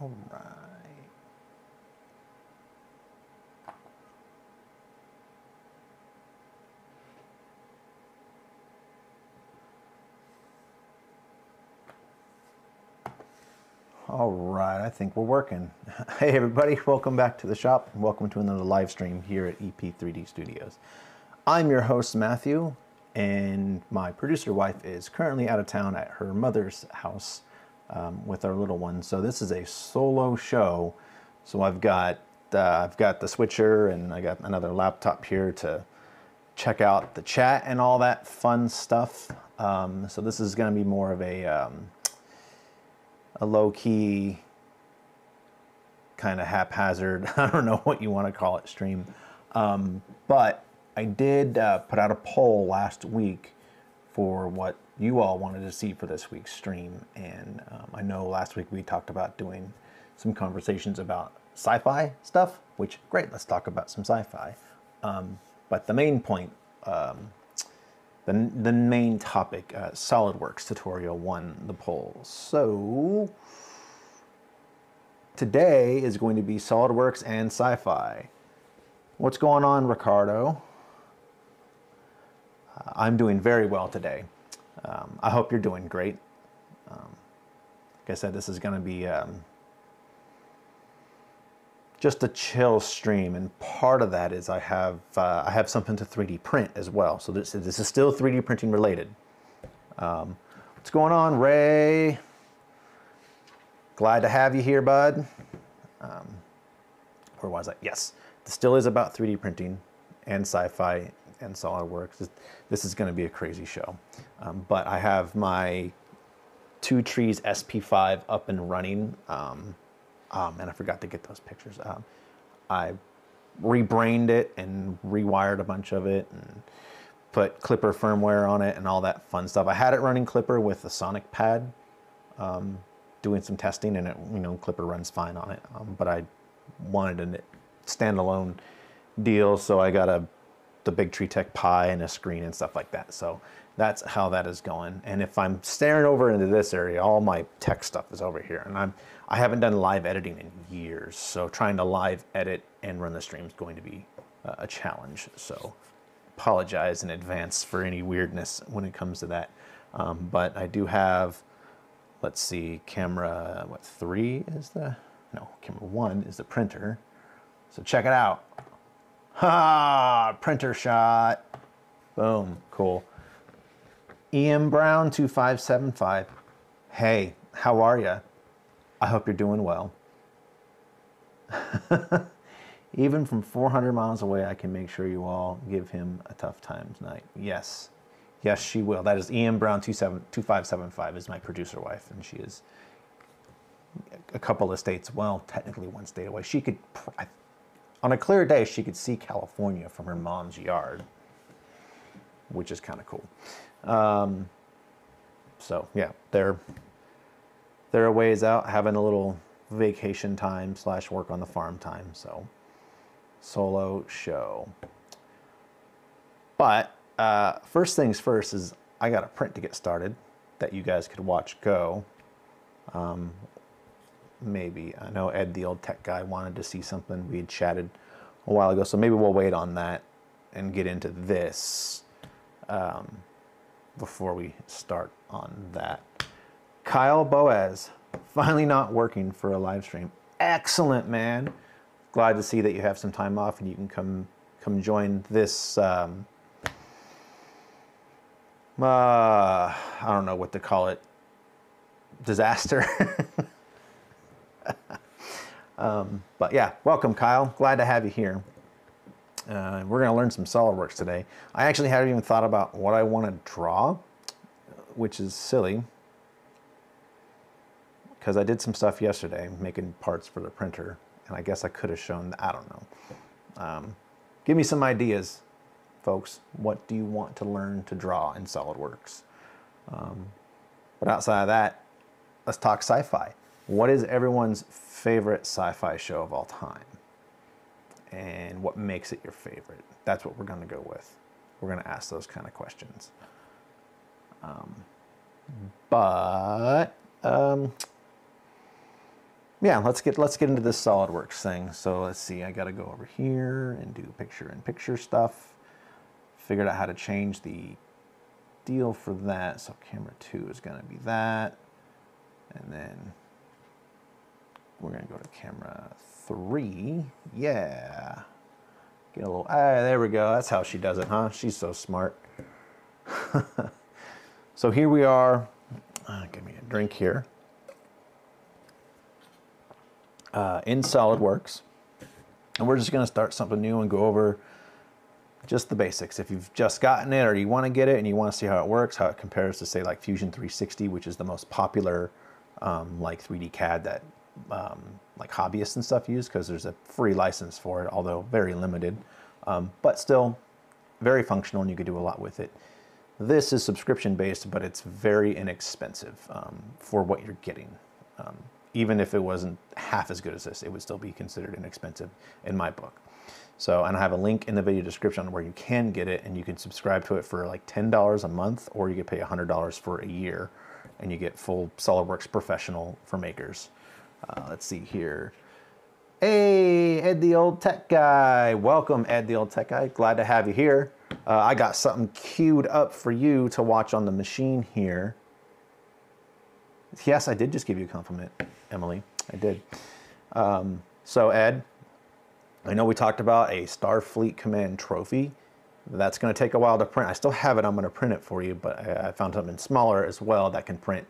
All right. All right, I think we're working. Hey everybody, welcome back to the shop. Welcome to another live stream here at EP3D Studios. I'm your host Matthew, and my producer wife is currently out of town at her mother's house um, with our little one. So this is a solo show. So I've got uh, I've got the switcher and I got another laptop here to check out the chat and all that fun stuff. Um, so this is going to be more of a um, a low key kind of haphazard. I don't know what you want to call it stream, um, but I did uh, put out a poll last week for what you all wanted to see for this week's stream. And um, I know last week we talked about doing some conversations about sci fi stuff, which, great, let's talk about some sci fi. Um, but the main point, um, the, the main topic, uh, SolidWorks tutorial won the poll. So today is going to be SolidWorks and sci fi. What's going on, Ricardo? Uh, I'm doing very well today. Um, I hope you're doing great. Um, like I said, this is going to be um, just a chill stream, and part of that is I have uh, I have something to 3D print as well. So this this is still 3D printing related. Um, what's going on, Ray? Glad to have you here, bud. Um, where was I? Yes, this still is about 3D printing and sci-fi and SolidWorks. This is going to be a crazy show. Um, but I have my two trees SP5 up and running. Um, oh man, I forgot to get those pictures. Um, I rebrained it and rewired a bunch of it and put Klipper firmware on it and all that fun stuff. I had it running Klipper with the Sonic pad, um, doing some testing, and it you know Klipper runs fine on it. Um, but I wanted a standalone deal, so I got a the BigTreeTech Pi and a screen and stuff like that. So that's how that is going. And if I'm staring over into this area, all my tech stuff is over here. And I'm, I haven't done live editing in years. So trying to live edit and run the stream is going to be a challenge. So apologize in advance for any weirdness when it comes to that. Um, but I do have, let's see, camera, what, three is the, no, camera one is the printer. So check it out. Ha! Printer shot. Boom. Cool. Ian Brown 2575. Hey, how are you? I hope you're doing well. Even from 400 miles away, I can make sure you all give him a tough time tonight. Yes. Yes, she will. That is Ian Brown 2575 is my producer wife, and she is a couple of states, well, technically one state away. She could, on a clear day, she could see California from her mom's yard, which is kind of cool. Um, so yeah, they're they're a ways out, having a little vacation time slash work on the farm time. So solo show. But uh, first things first is I got a print to get started that you guys could watch go. Um, maybe. I know Ed, the old tech guy, wanted to see something. We had chatted a while ago, so maybe we'll wait on that and get into this um, before we start on that. Kyle Boaz, finally not working for a live stream. Excellent, man. Glad to see that you have some time off and you can come come join this. Um, uh, I don't know what to call it. Disaster. Um, but yeah, welcome, Kyle. Glad to have you here. Uh, we're going to learn some SolidWorks today. I actually hadn't even thought about what I want to draw, which is silly because I did some stuff yesterday making parts for the printer, and I guess I could have shown, I don't know. Um, give me some ideas, folks. What do you want to learn to draw in SolidWorks? Um, but outside of that, let's talk sci-fi. What is everyone's favorite sci-fi show of all time? And what makes it your favorite? That's what we're going to go with. We're going to ask those kind of questions. Um, but um, yeah, let's get let's get into this SolidWorks thing. So let's see, I got to go over here and do picture-in-picture stuff. Figured out how to change the deal for that. So camera two is going to be that, and then we're to go to camera three. Yeah, get a little. Ah, there we go. That's how she does it, huh? She's so smart. so here we are. Uh, give me a drink here. uh, in SolidWorks. And we're just to start something new and go over just the basics. If you've just gotten it or you want to get it and you want to see how it works, how it compares to say like Fusion 360, which is the most popular um, like 3D CAD that um, like hobbyists and stuff use because there's a free license for it, although very limited, um, but still very functional and you could do a lot with it. This is subscription based, but it's very inexpensive um, for what you're getting. Um, even if it wasn't half as good as this, it would still be considered inexpensive in my book. So, and I have a link in the video description where you can get it and you can subscribe to it for like $10 a month or you could pay $100 for a year and you get full SOLIDWORKS Professional for makers. Uh, let's see here. Hey, Ed the Old Tech Guy. Welcome, Ed the Old Tech Guy. Glad to have you here. Uh, I got something queued up for you to watch on the machine here. Yes, I did just give you a compliment, Emily. I did. Um, so, Ed, I know we talked about a Starfleet Command trophy. That's going to take a while to print. I still have it. I'm going to print it for you, but I found something smaller as well that can print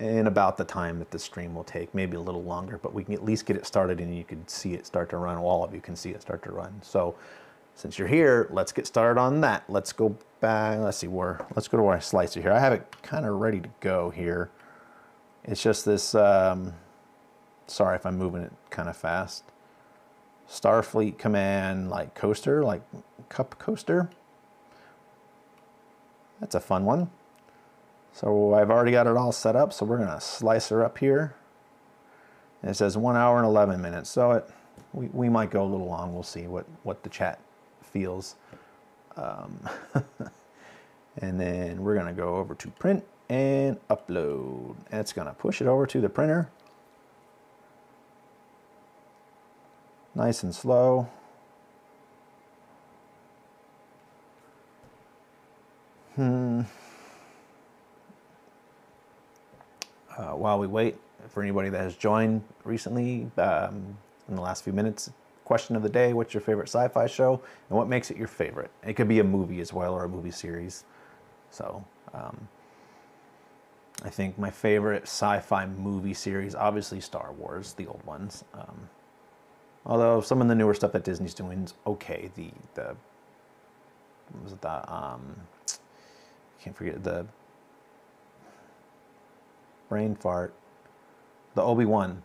in about the time that the stream will take, maybe a little longer, but we can at least get it started and you can see it start to run. All of you can see it start to run. So since you're here, let's get started on that. Let's go back. Let's see where, let's go to where I our slicer here. I have it kind of ready to go here. It's just this, um, sorry if I'm moving it kind of fast. Starfleet Command, like coaster, like cup coaster. That's a fun one. So I've already got it all set up, so we're gonna slice her up here. And it says one hour and 11 minutes, so it we, we might go a little long. We'll see what, what the chat feels. Um, and then we're gonna go over to print and upload. And it's gonna push it over to the printer. Nice and slow. Hmm. Uh, while we wait, for anybody that has joined recently um, in the last few minutes, question of the day, what's your favorite sci-fi show and what makes it your favorite? It could be a movie as well or a movie series. So um, I think my favorite sci-fi movie series, obviously Star Wars, the old ones. Um, although some of the newer stuff that Disney's doing is okay. The the was it the um, I can't forget the brain fart. The Obi Wan,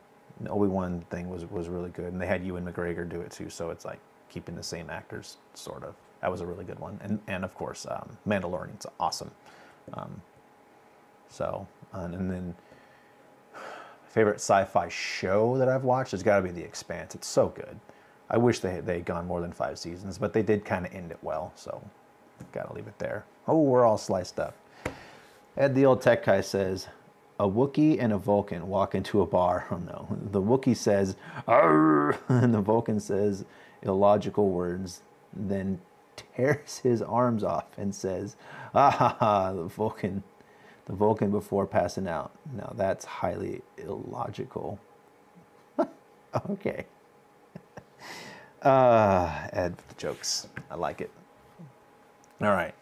Obi Wan thing was was really good, and they had Ewan McGregor do it too. So it's like keeping the same actors, sort of. That was a really good one, and and of course, um, Mandalorian's awesome. Um, so, and, and then favorite sci-fi show that I've watched has got to be The Expanse. It's so good. I wish they they had gone more than five seasons, but they did kind of end it well. So, got to leave it there. Oh, we're all sliced up. Ed, the old tech guy says, a Wookiee and a Vulcan walk into a bar. Oh no. The Wookiee says, Arr! and the Vulcan says illogical words, then tears his arms off and says, ah ha ha, the Vulcan the Vulcan before passing out. Now that's highly illogical. okay. Uh, Ed, jokes. I like it. All right.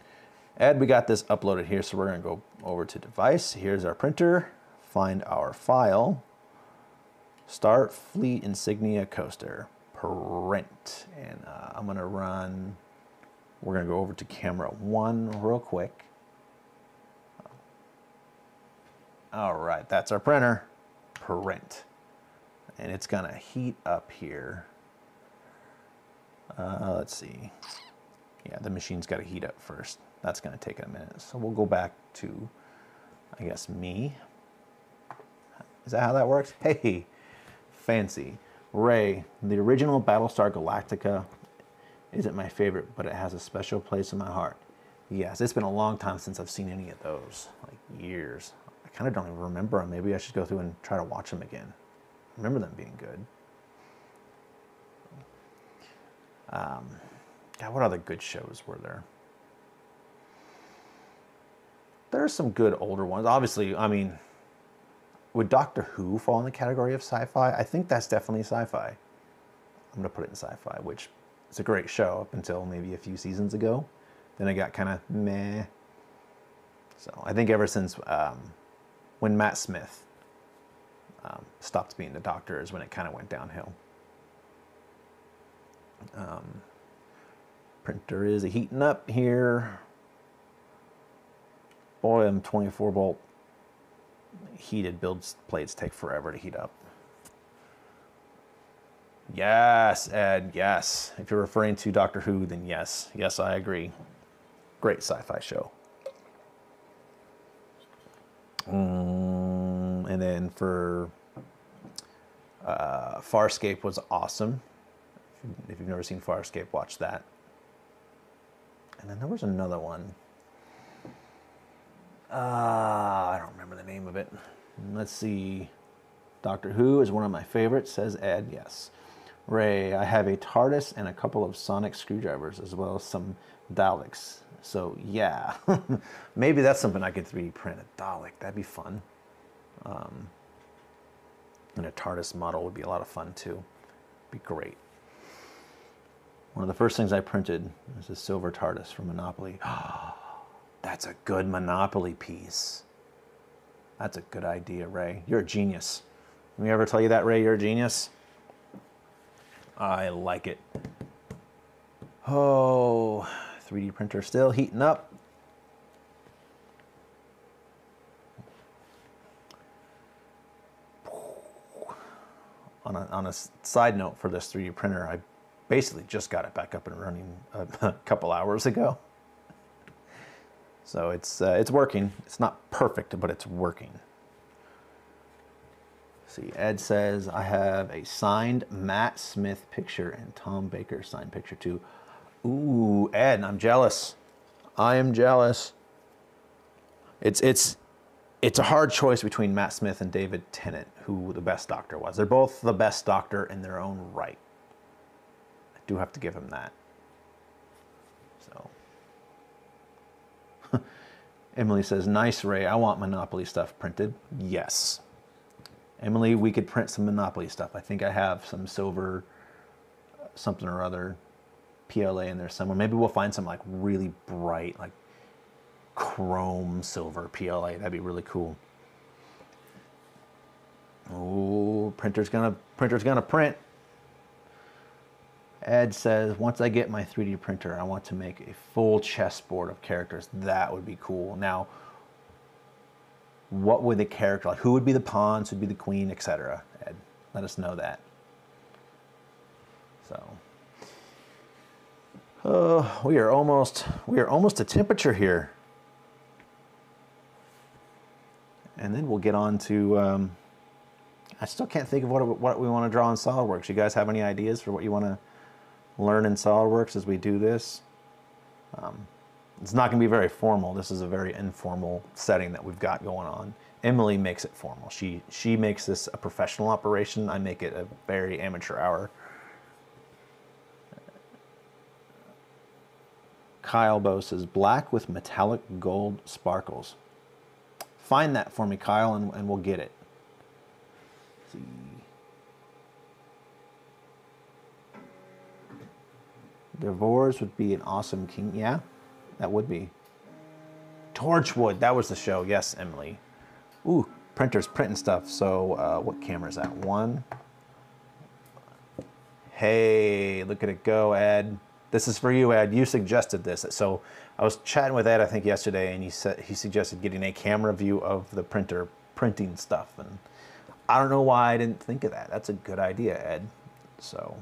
Ed, we got this uploaded here, so we're going to go over to device. Here's our printer. Find our file. Starfleet Insignia Coaster. Print. And uh, I'm going to run, we're going to go over to camera one real quick. All right, that's our printer. Print. And it's gonna heat up here. Uh, let's see. Yeah, the machine's gotta heat up first. That's gonna take a minute. So we'll go back to, I guess, me. Is that how that works? Hey, fancy. Ray, the original Battlestar Galactica isn't my favorite, but it has a special place in my heart. Yes, it's been a long time since I've seen any of those, like years I kind of don't even remember them. Maybe I should go through and try to watch them again. remember them being good. Um, God, what other good shows were there? There are some good older ones. Obviously, I mean, would Doctor Who fall in the category of sci-fi? I think that's definitely sci-fi. I'm gonna put it in sci-fi, which is a great show up until maybe a few seasons ago. Then it got kind of meh. So I think ever since um, when Matt Smith um, stopped being the Doctor is when it kind of went downhill. Um, printer is heating up here. Boy, them 24 volt heated build plates take forever to heat up. Yes, Ed, yes. If you're referring to Doctor Who, then yes. Yes, I agree. Great sci fi show. Mm, and then for uh, Farscape was awesome. If you've never seen Farscape, watch that. And then there was another one. Uh, I don't remember the name of it. Let's see. Doctor Who is one of my favorites, says Ed. Yes. Ray, I have a TARDIS and a couple of sonic screwdrivers, as well as some Daleks. So, yeah. Maybe that's something I could 3D print a Dalek. That'd be fun. Um, and a TARDIS model would be a lot of fun too. Be great. One of the first things I printed was a silver TARDIS from Monopoly. That's a good Monopoly piece. That's a good idea, Ray. You're a genius. Let me ever tell you that, Ray? You're a genius. I like it. Oh, 3D printer still heating up. On a, on a side note for this 3D printer, I basically just got it back up and running a, a couple hours ago. So it's, uh, it's working. It's not perfect, but it's working. See, Ed says, I have a signed Matt Smith picture and Tom Baker signed picture too. Ooh, Ed, I'm jealous. I am jealous. It's, it's, it's a hard choice between Matt Smith and David Tennant, who the best doctor was. They're both the best doctor in their own right. I do have to give him that. Emily says, Nice, Ray. I want Monopoly stuff printed. Yes. Emily, we could print some Monopoly stuff. I think I have some silver uh, something or other PLA in there somewhere. Maybe we'll find some like really bright, like chrome silver PLA. That'd be really cool. Oh, printer's gonna printer's gonna print. Ed says, once I get my 3D printer, I want to make a full chessboard of characters. That would be cool. Now, what would the character like? Who would be the pawns? Who would be the queen, etc. Ed, let us know that. So, uh, we are almost we are almost to temperature here, and then we'll get on to. Um, I still can't think of what what we want to draw in SolidWorks. You guys have any ideas for what you want to learn in SolidWorks as we do this? Um, it's not going to be very formal. This is a very informal setting that we've got going on. Emily makes it formal. She she makes this a professional operation. I make it a very amateur hour. Kyle Bose says black with metallic gold sparkles. Find that for me, Kyle, and, and we'll get it. Davros would be an awesome king. Yeah, that would be. Torchwood, that was the show. Yes, Emily. Ooh, printers printing stuff. So uh, what camera is that? One. Hey, look at it go, Ed. This is for you, Ed. You suggested this. So I was chatting with Ed, I think yesterday, and he said he suggested getting a camera view of the printer printing stuff. And I don't know why I didn't think of that. That's a good idea, Ed. So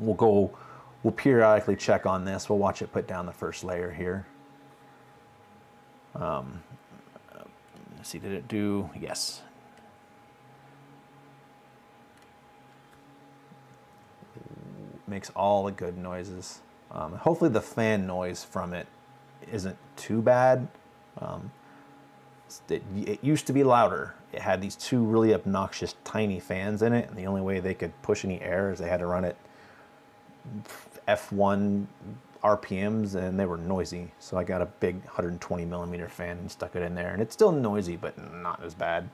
we'll go We'll periodically check on this. We'll watch it put down the first layer here. Um, let's see, did it do? Yes. Makes all the good noises. Um, hopefully the fan noise from it isn't too bad. Um, it, it, used to be louder it had these two really obnoxious tiny fans in it, and the only way they could push any air is they had to run it F1 RPMs, and they were noisy. So I got a big 120 millimeter fan and stuck it in there, and it's still noisy, but not as bad.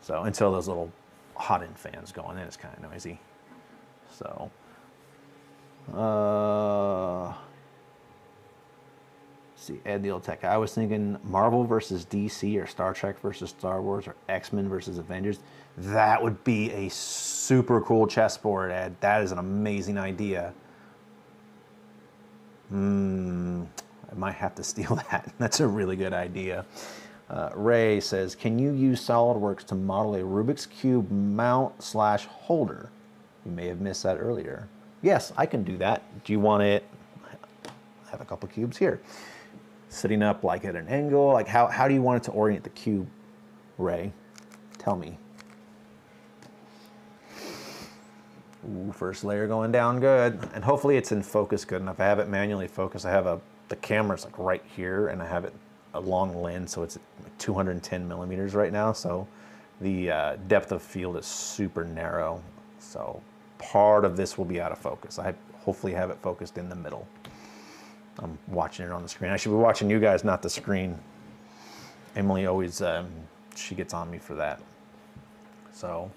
So until those little hot end fans go, and then it's kind of noisy. So, uh, see, Ed the old tech. I was thinking Marvel versus DC or Star Trek versus Star Wars or X Men versus Avengers. That would be a super cool chessboard, Ed. That is an amazing idea. Hmm, I might have to steal that. That's a really good idea. Uh, Ray says, can you use SolidWorks to model a Rubik's Cube mount slash holder? You may have missed that earlier. Yes, I can do that. Do you want it? I have a couple cubes here. Sitting up like at an angle, like how, how do you want it to orient the cube, Ray? Tell me. Ooh, first layer going down good. And hopefully it's in focus good enough. I have it manually focused. I have a, the camera's like right here and I have it a long lens, so it's 210 millimeters right now. So the uh, depth of field is super narrow. So part of this will be out of focus. I hopefully have it focused in the middle. I'm watching it on the screen. I should be watching you guys, not the screen. Emily always, um, she gets on me for that. So,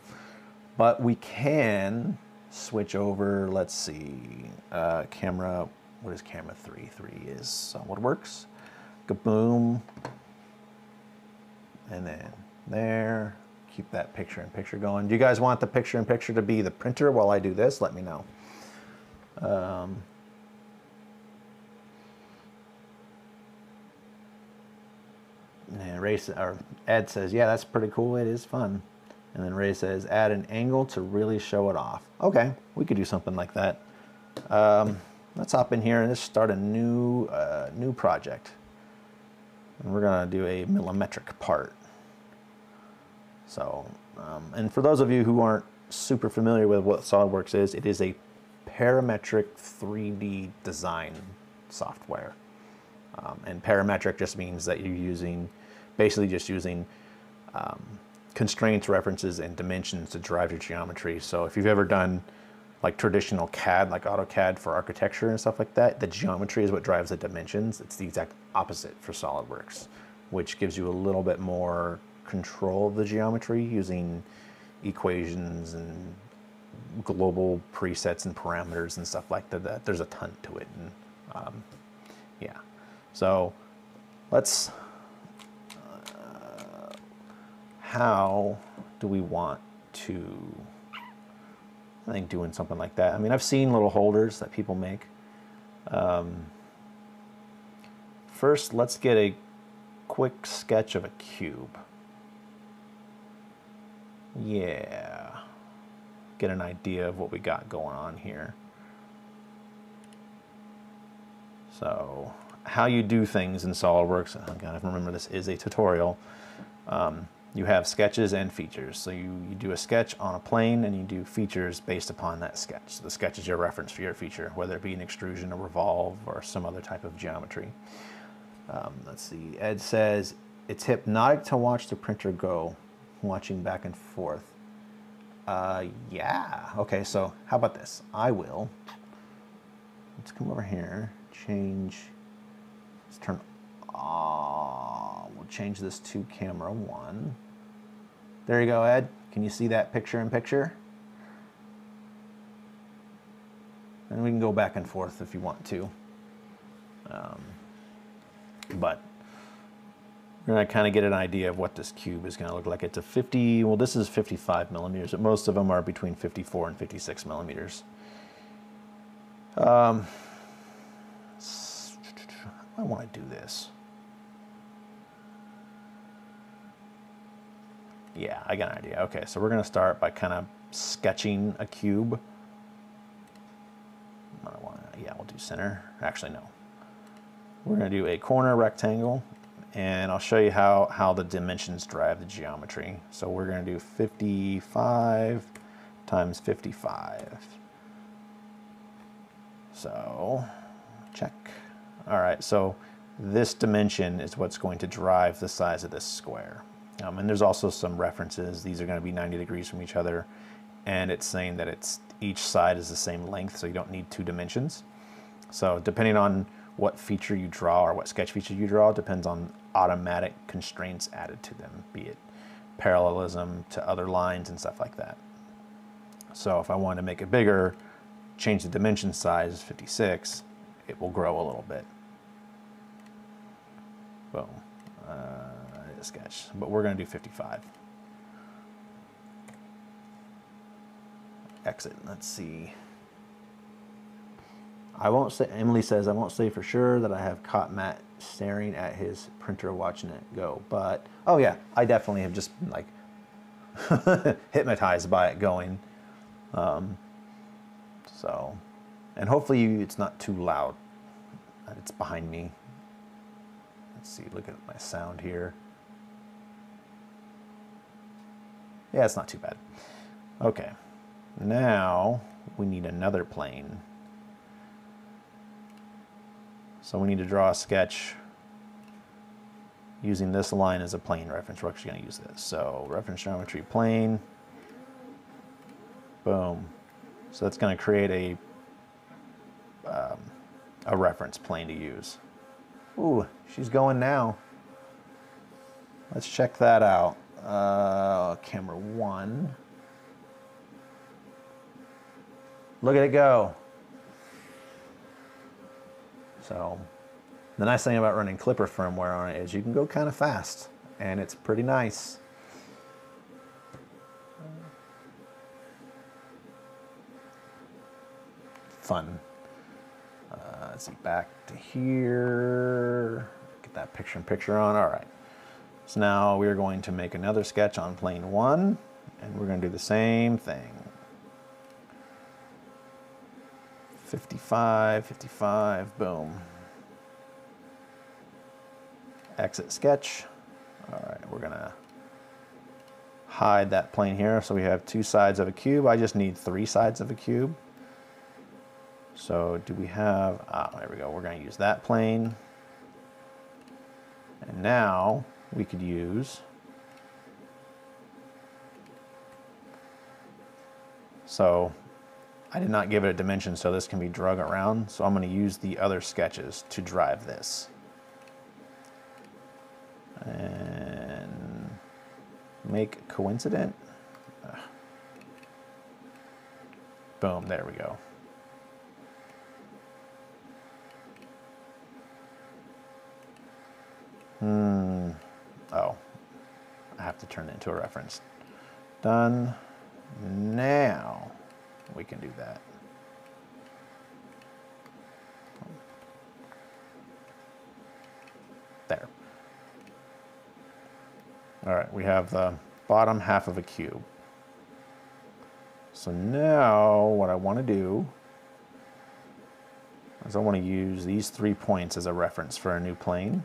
but we can switch over, let's see, uh, camera, what is camera three? Three is SolidWorks. Kaboom. And then there, keep that picture in picture going. Do you guys want the picture in picture to be the printer while I do this? Let me know. Um, and Ray, or Ed says, yeah, that's pretty cool. It is fun. And then Ray says, add an angle to really show it off. Okay, we could do something like that. Um, let's hop in here and just start a new, uh, new project. And we're gonna do a millimetric part. So, um, and for those of you who aren't super familiar with what SolidWorks is, it is a parametric 3D design software. Um, and parametric just means that you're using, basically just using um, constraints, references, and dimensions to drive your geometry. So if you've ever done like traditional CAD, like AutoCAD for architecture and stuff like that, the geometry is what drives the dimensions. It's the exact opposite for SolidWorks, which gives you a little bit more control of the geometry using equations and global presets and parameters and stuff like that. There's a ton to it. And, um, yeah. So let's, uh, how do we want to I think doing something like that. I mean, I've seen little holders that people make. Um, first, let's get a quick sketch of a cube. Yeah. Get an idea of what we got going on here. So, how you do things in SOLIDWORKS, oh God, I remember this is a tutorial. Um, you have sketches and features. So you, you do a sketch on a plane and you do features based upon that sketch. So the sketch is your reference for your feature, whether it be an extrusion, a revolve, or some other type of geometry. Um, let's see, Ed says, it's hypnotic to watch the printer go, watching back and forth. Uh, yeah, okay, so how about this? I will, let's come over here, change, let's turn uh, we'll change this to camera one. There you go, Ed. Can you see that picture in picture? And we can go back and forth if you want to. Um, but we're going to kind of get an idea of what this cube is going to look like. It's a 50, well, this is 55 millimeters, but most of them are between 54 and 56 millimeters. Um, I want to do this. Yeah, I got an idea. Okay, so we're to start by kind of sketching a cube. I don't want to, yeah, we'll do center. Actually, no. We're to do a corner rectangle, and I'll show you how, how the dimensions drive the geometry. So we're to do 55 times 55. So, check. All right, so this dimension is what's going to drive the size of this square. Um, and there's also some references. These are going to be 90 degrees from each other. And it's saying that it's each side is the same length, so you don't need two dimensions. So depending on what feature you draw or what sketch feature you draw depends on automatic constraints added to them, be it parallelism to other lines and stuff like that. So if I want to make it bigger, change the dimension size 56, it will grow a little bit. Boom. Uh, sketch, but we're going to do 55. Exit. Let's see. I won't say, Emily says, I won't say for sure that I have caught Matt staring at his printer watching it go, but oh yeah, I definitely have just been like hypnotized by it going. Um, so, and hopefully it's not too loud. It's behind me. Let's see, look at my sound here. Yeah, it's not too bad. Okay, now we need another plane. So we need to draw a sketch using this line as a plane reference. We're actually going to use this. So reference geometry plane. Boom. So that's going to create a um, a reference plane to use. Ooh, she's going now. Let's check that out. Uh, camera one. Look at it go. So the nice thing about running Klipper firmware on it is you can go kind of fast and it's pretty nice. Fun. Uh, let's see, back to here. Get that picture in picture on. All right. So now we're going to make another sketch on plane one and we're going to do the same thing. 55, 55, boom. Exit sketch. All right, we're gonna hide that plane here. So we have two sides of a cube. I just need three sides of a cube. So do we have, ah, there we go. We're gonna use that plane. And now we could use So I did not give it a dimension, so this can be drug around. So I'm going to use the other sketches to drive this. And make coincident. Boom, there we go. Hmm. Oh, I have to turn it into a reference. Done. Now we can do that. There. All right, we have the bottom half of a cube. So now what I want to do is I want to use these three points as a reference for a new plane.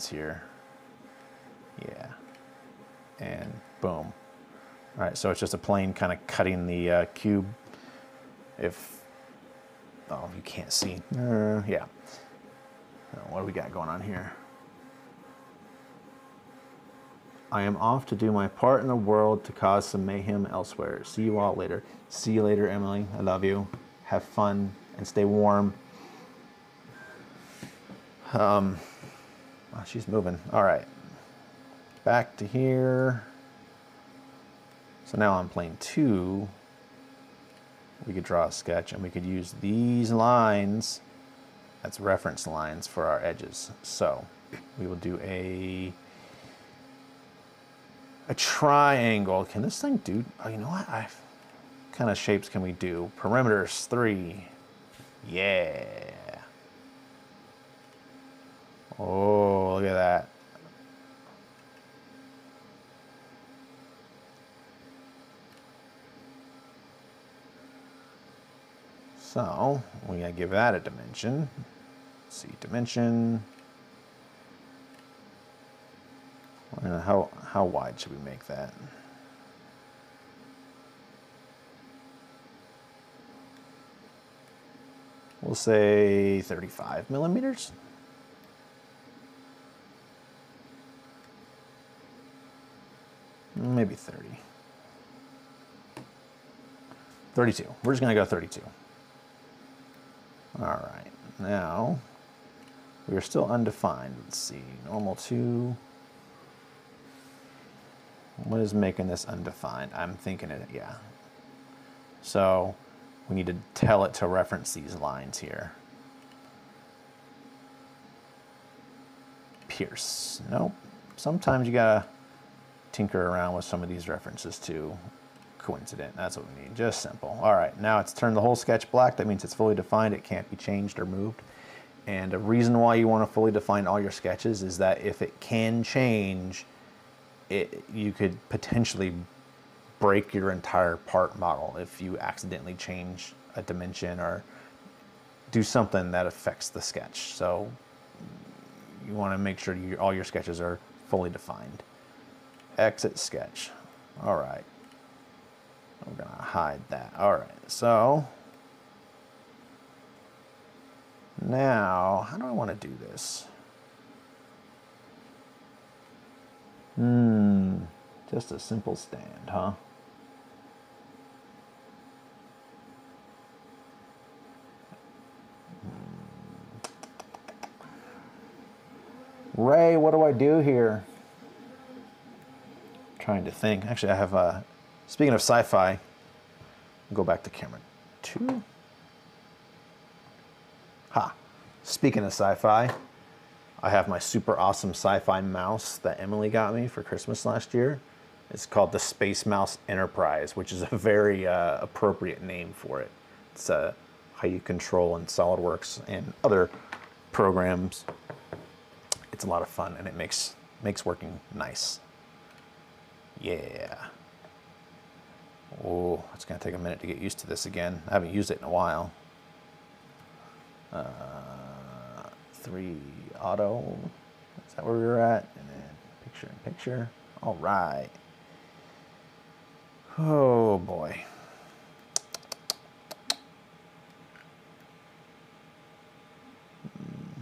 Bearings here. Yeah and boom. All right, so it's just a plane kind of cutting the uh, cube. If, oh, you can't see. Uh, yeah. what do we got going on here? I am off to do my part in the world to cause some mayhem elsewhere. See you all later. See you later, Emily. I love you. Have fun and stay warm. Um, oh, she's moving. All right back to here. So now on plane two, we could draw a sketch and we could use these lines as reference lines for our edges. So we will do a a triangle. Can this thing do, oh, you know what? I, kind of shapes can we do? Perimeters three. Yeah. Oh, look at that. So we gotta give that a dimension. Let's see, dimension. How, how wide should we make that? We'll say 35 millimeters. Maybe 30. 32. We're just going to go 32. All right. Now, we're still undefined. Let's see. Normal 2. What is making this undefined? I'm thinking it, yeah. So we need to tell it to reference these lines here. Pierce. Nope. Sometimes you gotta tinker around with some of these references too. Coincident. That's what we need. Just simple. All right. Now it's turned the whole sketch black. That means it's fully defined. It can't be changed or moved. And a reason why you want to fully define all your sketches is that if it can change, it, you could potentially break your entire part model if you accidentally change a dimension or do something that affects the sketch. So you want to make sure you, all your sketches are fully defined. Exit sketch. All right. I'm going to hide that. All right. So now, how do I want to do this? Hmm, just a simple stand, huh? Hmm. Ray, what do I do here? Trying to think. Actually, I have, uh, speaking of sci-fi, go back to camera two. Ha, speaking of sci-fi, I have my super awesome sci-fi mouse that Emily got me for Christmas last year. It's called the Space Mouse Enterprise, which is a very uh, appropriate name for it. It's uh, how you control in SolidWorks and other programs. It's a lot of fun and it makes makes working nice. Yeah. Oh, it's gonna take a minute to get used to this again. I haven't used it in a while. Uh, three auto. Is that where we were at? And then picture in picture. All right. Oh boy. Hmm.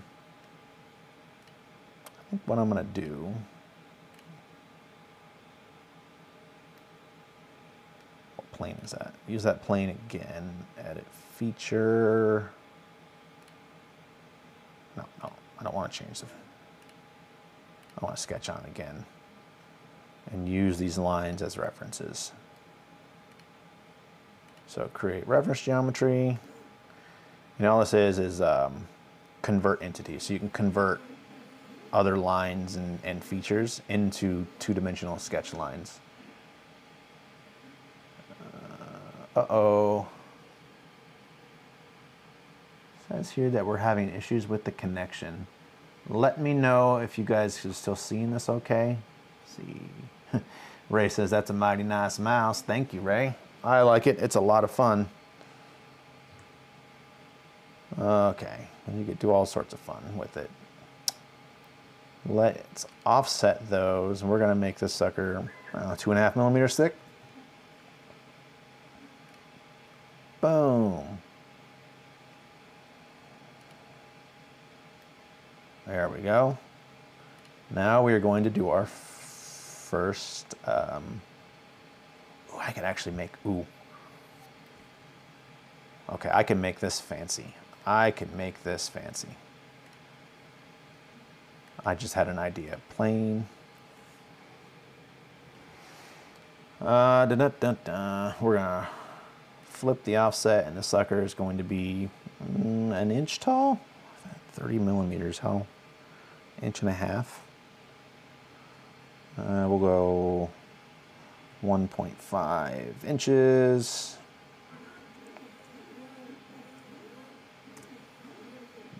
I think what I'm going to do plane is that? Use that plane again. Edit feature. No, no, I don't want to change the, I want to sketch on again and use these lines as references. So create reference geometry. And all this is is um, convert entities. So you can convert other lines and, and features into two-dimensional sketch lines. Uh, uh-oh says here that we're having issues with the connection. Let me know if you guys are still seeing this okay. Let's see. Ray says that's a mighty nice mouse. Thank you, Ray. I like it. It's a lot of fun. Okay, you can do all sorts of fun with it. Let's offset those, we're gonna make this sucker uh, two and a half millimeters thick. Boom. There we go. Now we are going to do our first, um, ooh, I can actually make, ooh. Okay, I can make this fancy. I can make this fancy. I just had an idea. Plane. Uh. We're gonna flip the offset and the sucker is going to be mm, an inch tall? 30 millimeters, how? Inch and a half. Uh, we'll go 1.5 inches.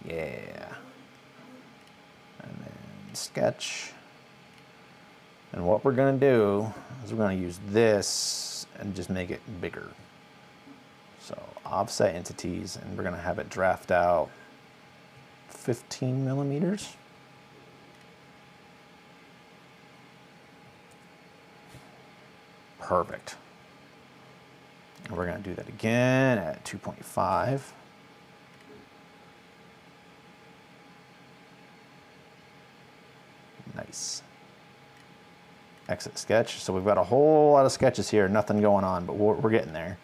Yeah. And then sketch. And what we're going to do is we're going to use this and just make it bigger. So offset entities, and we're going to have it draft out 15 millimeters. Perfect. And we're going to do that again at 2.5. Nice. Exit sketch. So we've got a whole lot of sketches here, nothing going on, but we're, we're getting there.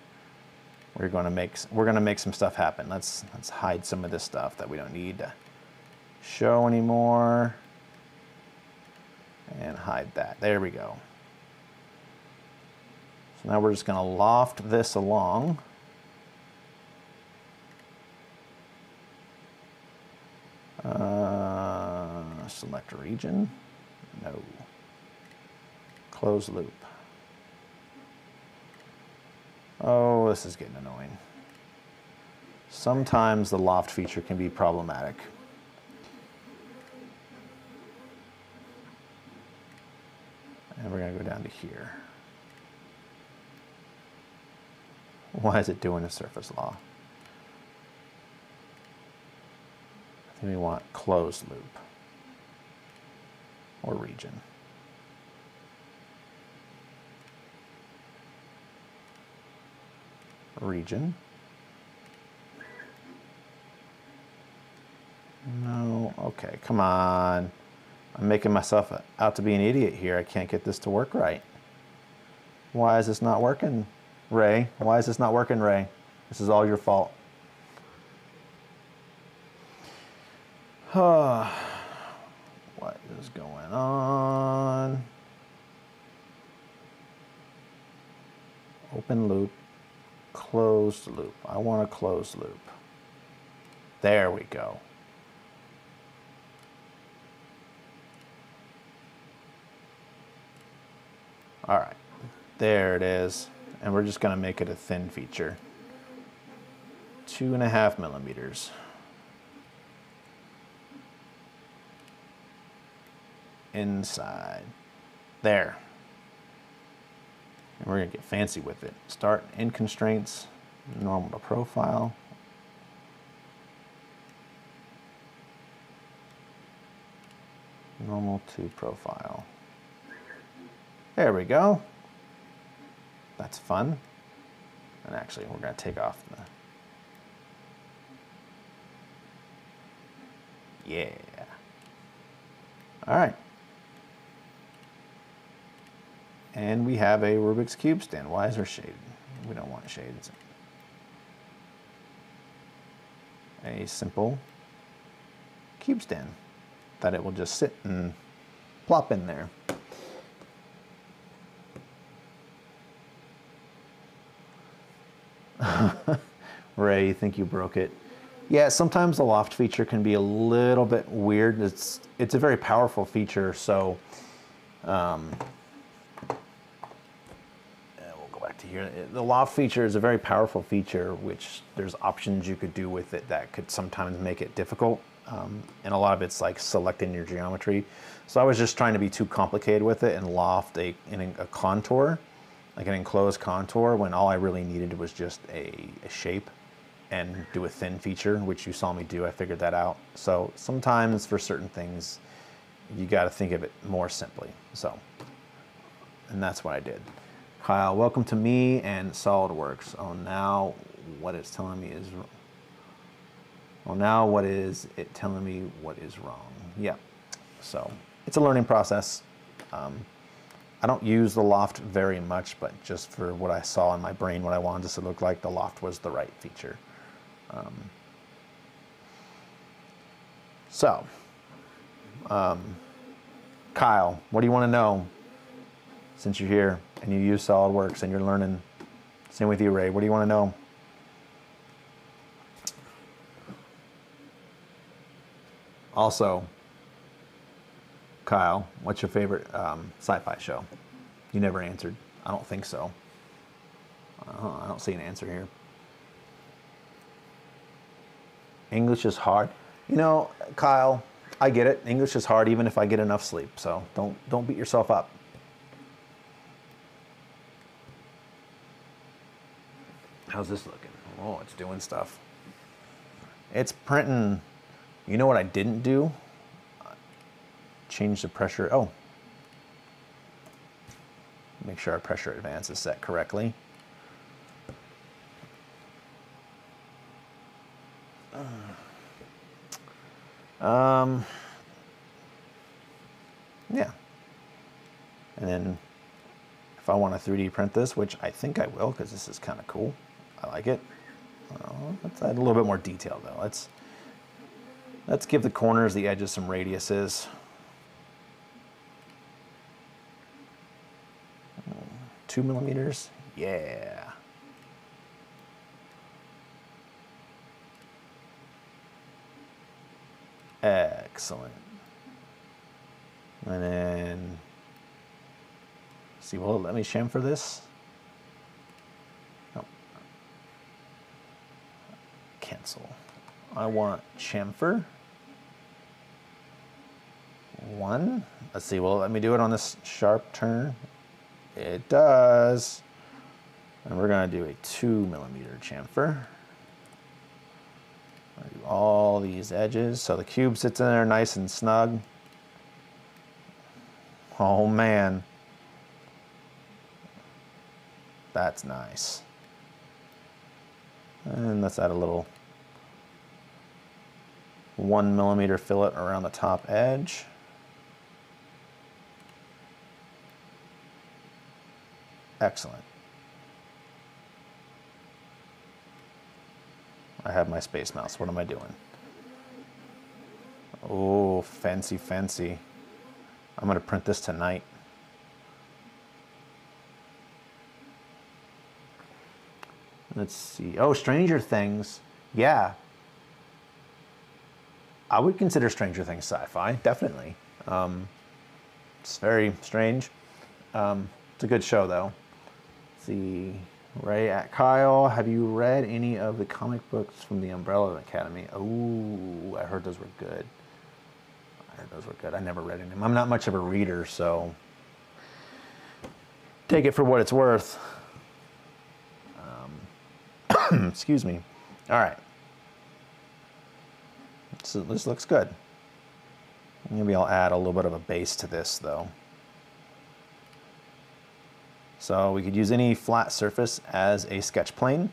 We're going to make we're going to make some stuff happen. Let's let's hide some of this stuff that we don't need to show anymore and hide that. There we go. So now we're just going to loft this along. Uh, select region. No. Close loop. Oh, this is getting annoying. Sometimes the loft feature can be problematic. And we're going to go down to here. Why is it doing a surface loft? I think we want closed loop or region. Region. No, okay, come on. I'm making myself out to be an idiot here. I can't get this to work right. Why is this not working, Ray? Why is this not working, Ray? This is all your fault. what is going on? Open loop, closed loop. I want a closed loop. There we go. All right, there it is. And we're just gonna make it a thin feature. Two and a half millimeters. Inside. There. And we're gonna get fancy with it. Start in constraints, normal to profile. Normal to profile. There we go. That's fun. And actually, we're going to take off the... Yeah. All right. And we have a Rubik's Cube stand. Why is there shaded? We don't want it shaded. A simple cube stand that it will just sit and plop in there. Ray, you think you broke it. Yeah, sometimes the loft feature can be a little bit weird. It's it's a very powerful feature, so um, we'll go back to here. The loft feature is a very powerful feature, which there's options you could do with it that could sometimes make it difficult. Um, and a lot of it's like selecting your geometry. So I was just trying to be too complicated with it and loft a, in a contour like an enclosed contour when all I really needed was just a, a, shape and do a thin feature, which you saw me do. I figured that out. So sometimes for certain things, you got to think of it more simply. So, and that's what I did. Kyle, welcome to me and SolidWorks. Oh, now what it's telling me is, well, now what is it telling me what is wrong? Yeah. So it's a learning process. Um, I don't use the loft very much, but just for what I saw in my brain, what I wanted this to look like, the loft was the right feature. Um, so, um, Kyle, what do you want to know since you're here and you use SolidWorks and you're learning? Same with you, Ray. What do you want to know? Also, Kyle, what's your favorite um, sci-fi show? You never answered. I don't think so. Uh, I don't see an answer here. English is hard. You know, Kyle, I get it. English is hard even if I get enough sleep. So don't don't beat yourself up. How's this looking? Oh, it's doing stuff. It's printing. You know what I didn't do? change the pressure. Oh, make sure our pressure advance is set correctly. Um, Yeah. And then if I want to 3D print this, which I think I will because this is kind of cool. I like it. Let's add a little bit more detail though. Let's let's give the corners, the edges some radiuses. Two millimeters. Yeah. Excellent. And then, see, will it let me chamfer this? Nope. Cancel. I want chamfer. One. Let's see, will let me do it on this sharp turn? It does. And we're gonna do a two millimeter chamfer. All these edges so the cube sits in there nice and snug. Oh man. That's nice. And let's add a little one millimeter fillet around the top edge. Excellent. I have my space mouse. What am I doing? Oh, fancy, fancy. I'm going to print this tonight. Let's see. Oh, Stranger Things. Yeah. I would consider Stranger Things sci-fi, definitely. Um, it's very strange. Um, it's a good show, though. Let's see. Ray at Kyle, have you read any of the comic books from the Umbrella Academy? Oh, I heard those were good. I heard those were good. I never read any. I'm not much of a reader, so take it for what it's worth. Um, excuse me. All right. So this looks good. Maybe I'll add a little bit of a base to this, though. So we could use any flat surface as a sketch plane.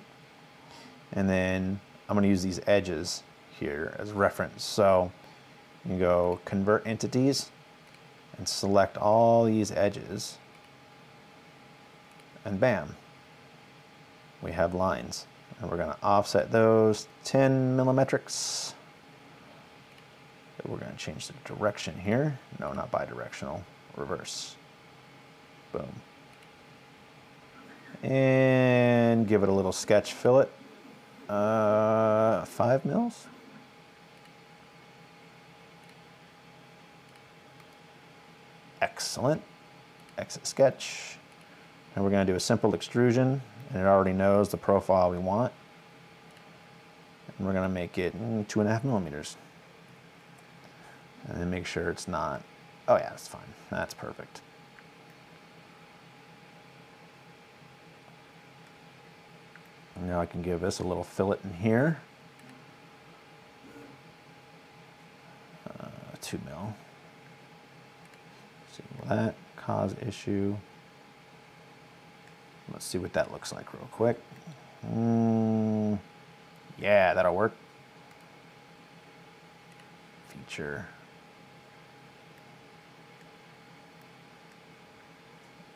And then I'm going to use these edges here as reference. So you go convert entities and select all these edges. And bam, we have lines. And we're going to offset those 10 millimetrics. We're going to change the direction here. No, not bidirectional, reverse. Boom and give it a little sketch fillet. Uh, five mils. Excellent. Exit sketch. And we're going to do a simple extrusion, and it already knows the profile we want. And we're going to make it two and a half millimeters. And then make sure it's not, oh yeah, that's fine. That's perfect. Now I can give this a little fillet in here. Uh, two mil. See, will that cause issue? Let's see what that looks like real quick. Mm, yeah, that'll work. Feature.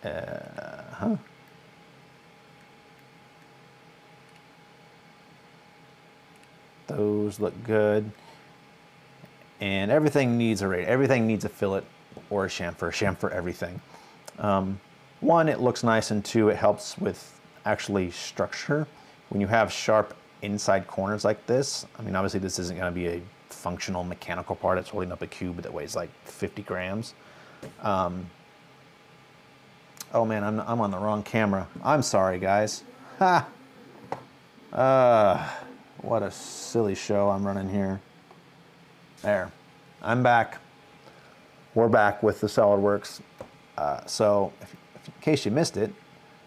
Uh, huh. Those look good. And everything needs a rate. Everything needs a fillet or a chamfer, chamfer everything. Um, one, it looks nice, and two, it helps with actually structure. When you have sharp inside corners like this, I mean, obviously this isn't gonna be a functional mechanical part. It's holding up a cube that weighs like 50 grams. Um, oh man, I'm, I'm on the wrong camera. I'm sorry, guys. Ha! Uh, what a silly show I'm running here. There. I'm back. We're back with the SolidWorks. Uh, so, if, if, in case you missed it,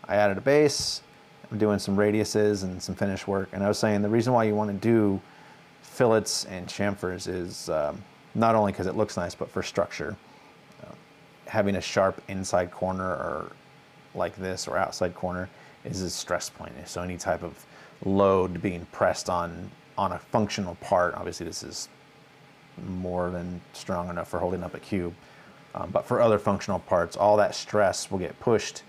I added a base. I'm doing some radiuses and some finish work. And I was saying the reason why you want to do fillets and chamfers is um, not only because it looks nice, but for structure. Uh, having a sharp inside corner or like this or outside corner is a stress point. So any type of load being pressed on on a functional part. Obviously, this is more than strong enough for holding up a cube. Um, but for other functional parts, all that stress will get pushed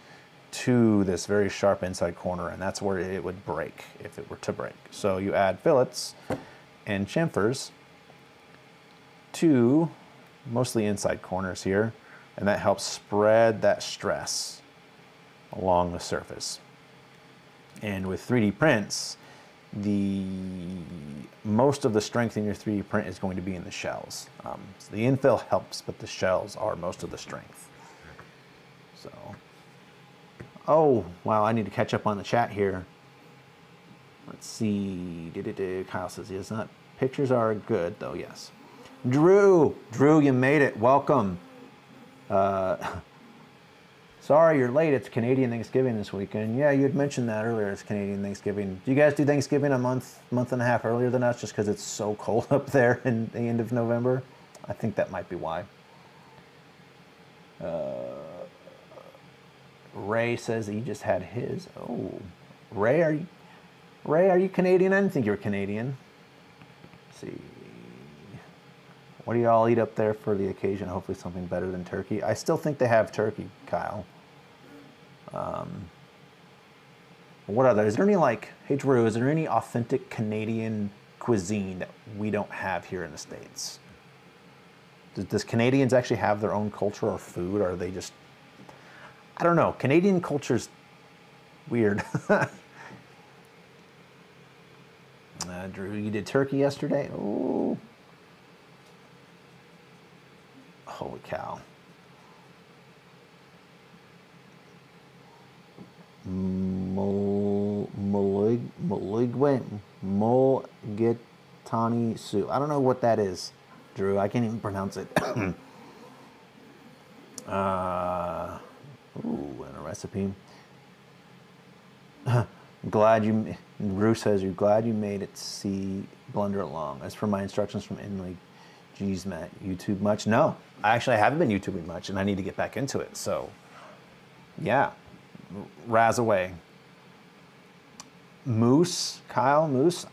to this very sharp inside corner, and that's where it would break if it were to break. So you add fillets and chamfers to mostly inside corners here, and that helps spread that stress along the surface. And with 3D prints, the most of the strength in your 3D print is going to be in the shells. Um, so the infill helps, but the shells are most of the strength. So, oh wow, I need to catch up on the chat here. Let's see. Kyle says yes. Not pictures are good though. Yes. Drew, Drew, you made it. Welcome. Uh, Sorry, you're late. It's Canadian Thanksgiving this weekend. Yeah, you had mentioned that earlier. It's Canadian Thanksgiving. Do you guys do Thanksgiving a month, month and a half earlier than us, just because it's so cold up there in the end of November? I think that might be why. Uh, Ray says he just had his. Oh, Ray, are you? Ray, are you Canadian? I didn't think you were Canadian. Let's see. What do y'all eat up there for the occasion? Hopefully something better than turkey. I still think they have turkey, Kyle. Um, what other? Is there any like, hey Drew, is there any authentic Canadian cuisine that we don't have here in the States? Does, does Canadians actually have their own culture or food, or are they just, I don't know. Canadian culture's weird. uh, Drew, you did turkey yesterday? Oh. Holy cow. Malig, Maligwent Mulligatawny soup. I don't know what that is, Drew. I can't even pronounce it. uh, ooh, and a recipe. glad you, Drew says, you're glad you made it see Blunder along. As for my instructions from Inley, geez, Matt, YouTube much? No, I actually haven't been YouTubing much, and I need to get back into it. So, yeah, razz away. Moose, Kyle, moose.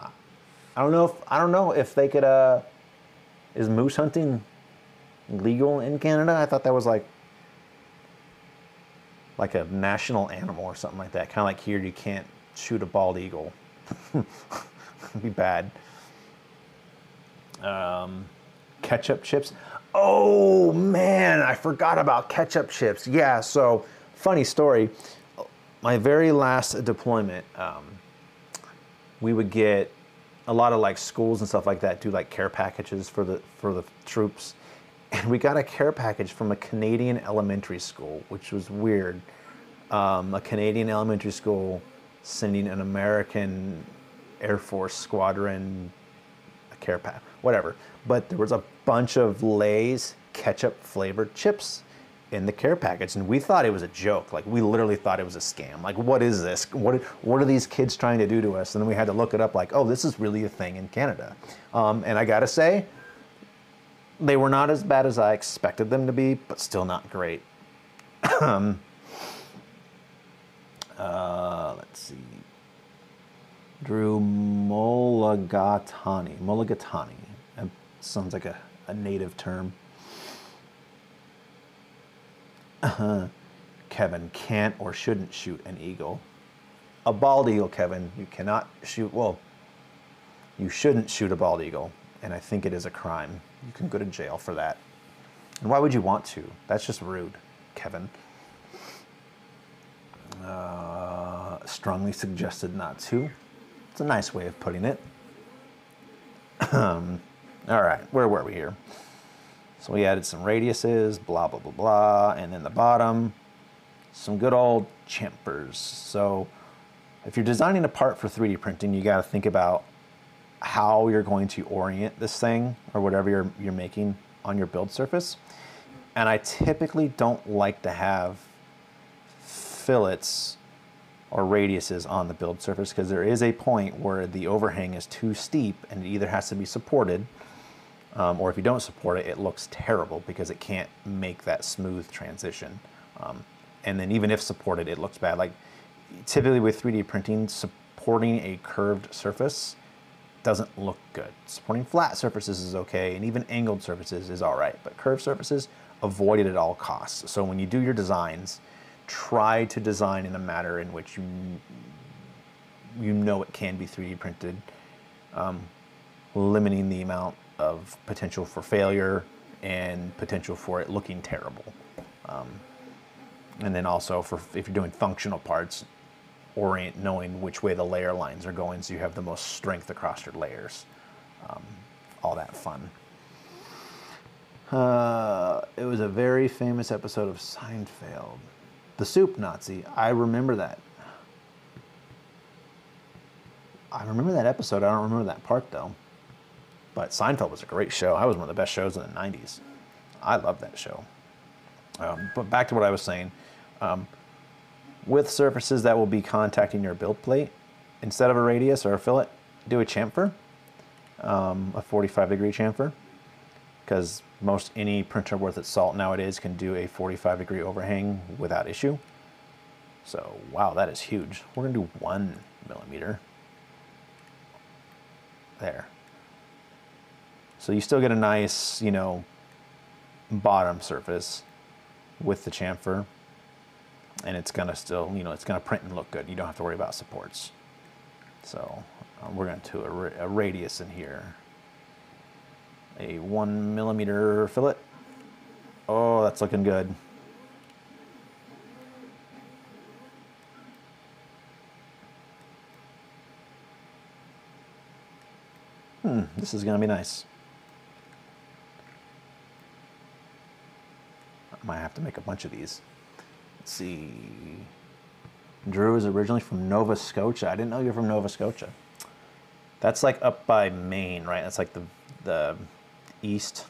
I don't know if I don't know if they could. Uh, is moose hunting legal in Canada? I thought that was like like a national animal or something like that. Kind of like here, you can't shoot a bald eagle. Be bad. Um, ketchup chips. Oh man, I forgot about ketchup chips. Yeah, so funny story my very last deployment, um, we would get a lot of like schools and stuff like that do like care packages for the for the troops, and we got a care package from a Canadian elementary school, which was weird. Um, a Canadian elementary school sending an American Air Force squadron a care pack, whatever. But there was a bunch of Lay's ketchup flavored chips in the care package and we thought it was a joke. Like we literally thought it was a scam. Like what is this? What what are these kids trying to do to us? And then we had to look it up like oh this is really a thing in canada. Um, and i gotta say they were not as bad as i expected them to be but still not great. Um, uh, let's see. Drew mulligatawny. That sounds like a, a native term. Kevin can't or shouldn't shoot an eagle. A bald eagle, Kevin, you cannot shoot, well, you shouldn't shoot a bald eagle, and I think it is a crime. You can go to jail for that. And why would you want to? That's just rude, Kevin. Uh, strongly suggested not to. It's a nice way of putting it. all right, where were we here? So we added some radiuses, blah, blah, blah, blah. And then the bottom, some good old chamfers. So if you're designing a part for 3D printing, you got to think about how you're going to orient this thing or whatever you're, you're making on your build surface. And I typically don't like to have fillets or radiuses on the build surface because there is a point where the overhang is too steep and it either has to be supported um, or if you don't support it, it looks terrible because it can't make that smooth transition. Um, and then even if supported, it looks bad. Like typically with 3D printing, supporting a curved surface doesn't look good. Supporting flat surfaces is okay, and even angled surfaces is all right, but curved surfaces, avoid it at all costs. So when you do your designs, try to design in a manner in which you you know it can be 3D printed, um, limiting the amount of potential for failure and potential for it looking terrible. Um, and then also for if you're doing functional parts, orient knowing which way the layer lines are going so you have the most strength across your layers. Um, all that fun. Uh, it was a very famous episode of Seinfeld. The Soup Nazi. I remember that. I remember that episode. I don't remember that part though. But Seinfeld was a great show. I was one of the best shows in the 90s. I love that show. Um, but back to what I was saying. Um, with surfaces that will be contacting your build plate, instead of a radius or a fillet, do a chamfer, um, a 45 degree chamfer, because most any printer worth its salt nowadays can do a 45 degree overhang without issue. So, wow, that is huge. We're gonna do one millimeter. There. So you still get a nice, you know, bottom surface with the chamfer and it's gonna still, you know, it's gonna print and look good. You don't have to worry about supports. So um, we're gonna do a, ra a radius in here. A one millimeter fillet. Oh, that's looking good. Hmm, this is gonna be nice. Might have to make a bunch of these. Let's see. Drew is originally from Nova Scotia. I didn't know you're from Nova Scotia. That's like up by Maine, right? That's like the the east,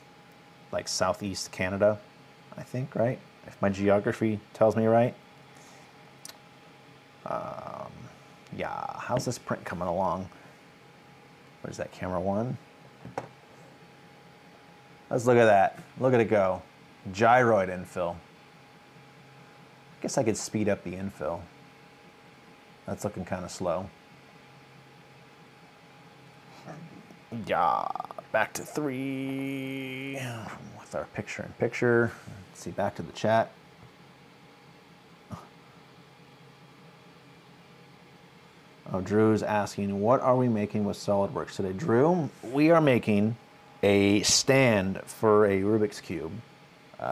like southeast Canada, I think, right? If my geography tells me right. Um, yeah, how's this print coming along? Where's that camera one? Let's look at that. Look at it go. Gyroid infill. I guess I could speed up the infill. That's looking kind of slow. Yeah, back to three with our picture in picture. Let's see, back to the chat. Oh, Drew's asking, what are we making with SolidWorks today? Drew, we are making a stand for a Rubik's Cube. Uh,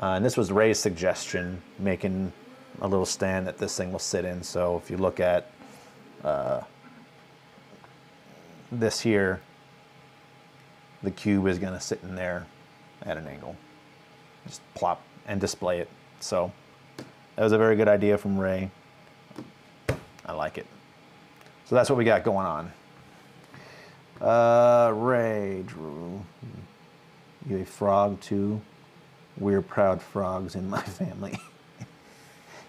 uh, and this was Ray's suggestion, making a little stand that this thing will sit in. So if you look at uh, this here, the cube is going to sit in there at an angle. Just plop and display it. So that was a very good idea from Ray. I like it. So that's what we got going on. Uh, Ray, Drew, you a frog too? we're proud frogs in my family.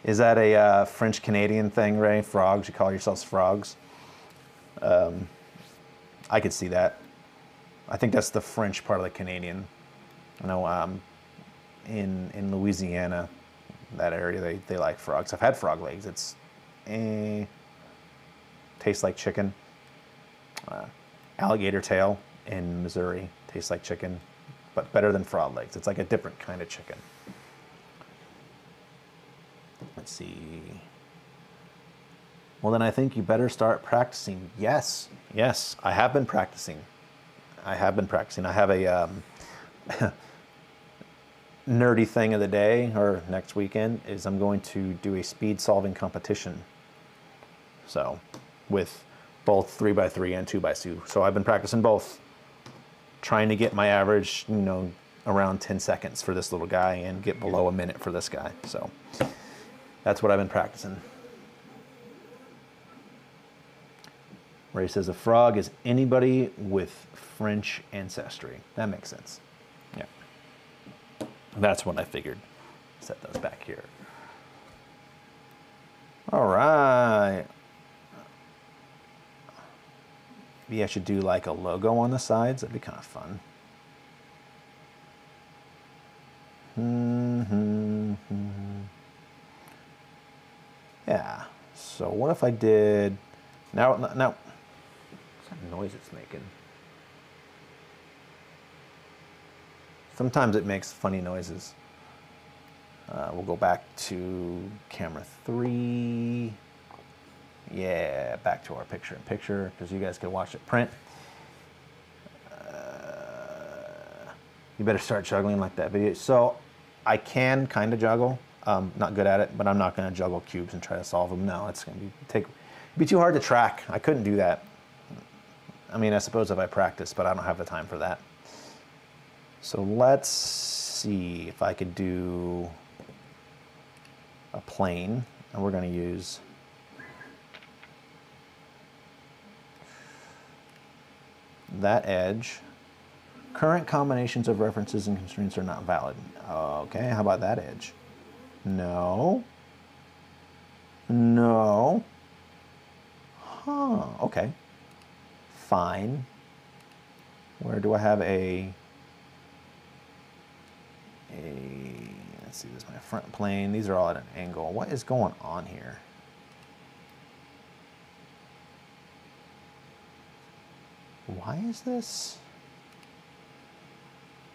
Is that a uh, French Canadian thing, Ray? Frogs? You call yourselves frogs? Um, I could see that. I think that's the French part of the Canadian. I know um, in in Louisiana, that area they, they like frogs. I've had frog legs. It's eh, tastes like chicken. Uh, alligator tail in Missouri tastes like chicken but better than frog legs. It's like a different kind of chicken. Let's see. Well, then I think you better start practicing. Yes, yes, I have been practicing. I have been practicing. I have a um, nerdy thing of the day or next weekend is I'm going to do a speed solving competition. So, with both 3x3 and 2x2. So I've been practicing both trying to get my average, you know, around 10 seconds for this little guy and get below a minute for this guy. So that's what I've been practicing. Ray says a frog is anybody with French ancestry. That makes sense. Yeah. That's what I figured. Set those back here. All right. Maybe I should do like a logo on the sides. That'd be kind of fun. Mm-hmm. Yeah. So what if I did now? Now, what's that noise it's making? Sometimes it makes funny noises. Uh, we'll go back to camera three. Yeah, back to our picture in picture because you guys can watch it print. Uh, you better start juggling like that video. So I can kind of juggle. Um, not good at it, but I'm not going to juggle cubes and try to solve them. No, it's going to be take be too hard to track. I couldn't do that. I mean, I suppose if I practice, but I don't have the time for that. So let's see if I could do a plane, and we're going to use that edge. Current combinations of references and constraints are not valid. Okay, how about that edge? No. No. Huh, okay. Fine. Where do I have a, a, let's see, this is my front plane. These are all at an angle. What is going on here? Why is this?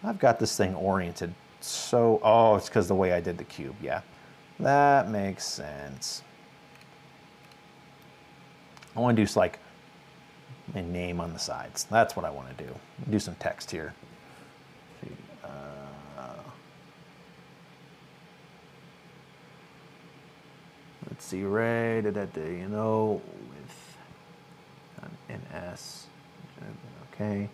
I've got this thing oriented so, oh, it's because the way I did the cube, yeah. That makes sense. I want to do like a name on the sides. That's what I want to do. Do some text here. Let's see, Ray, da, da, you know, with an S. Okay.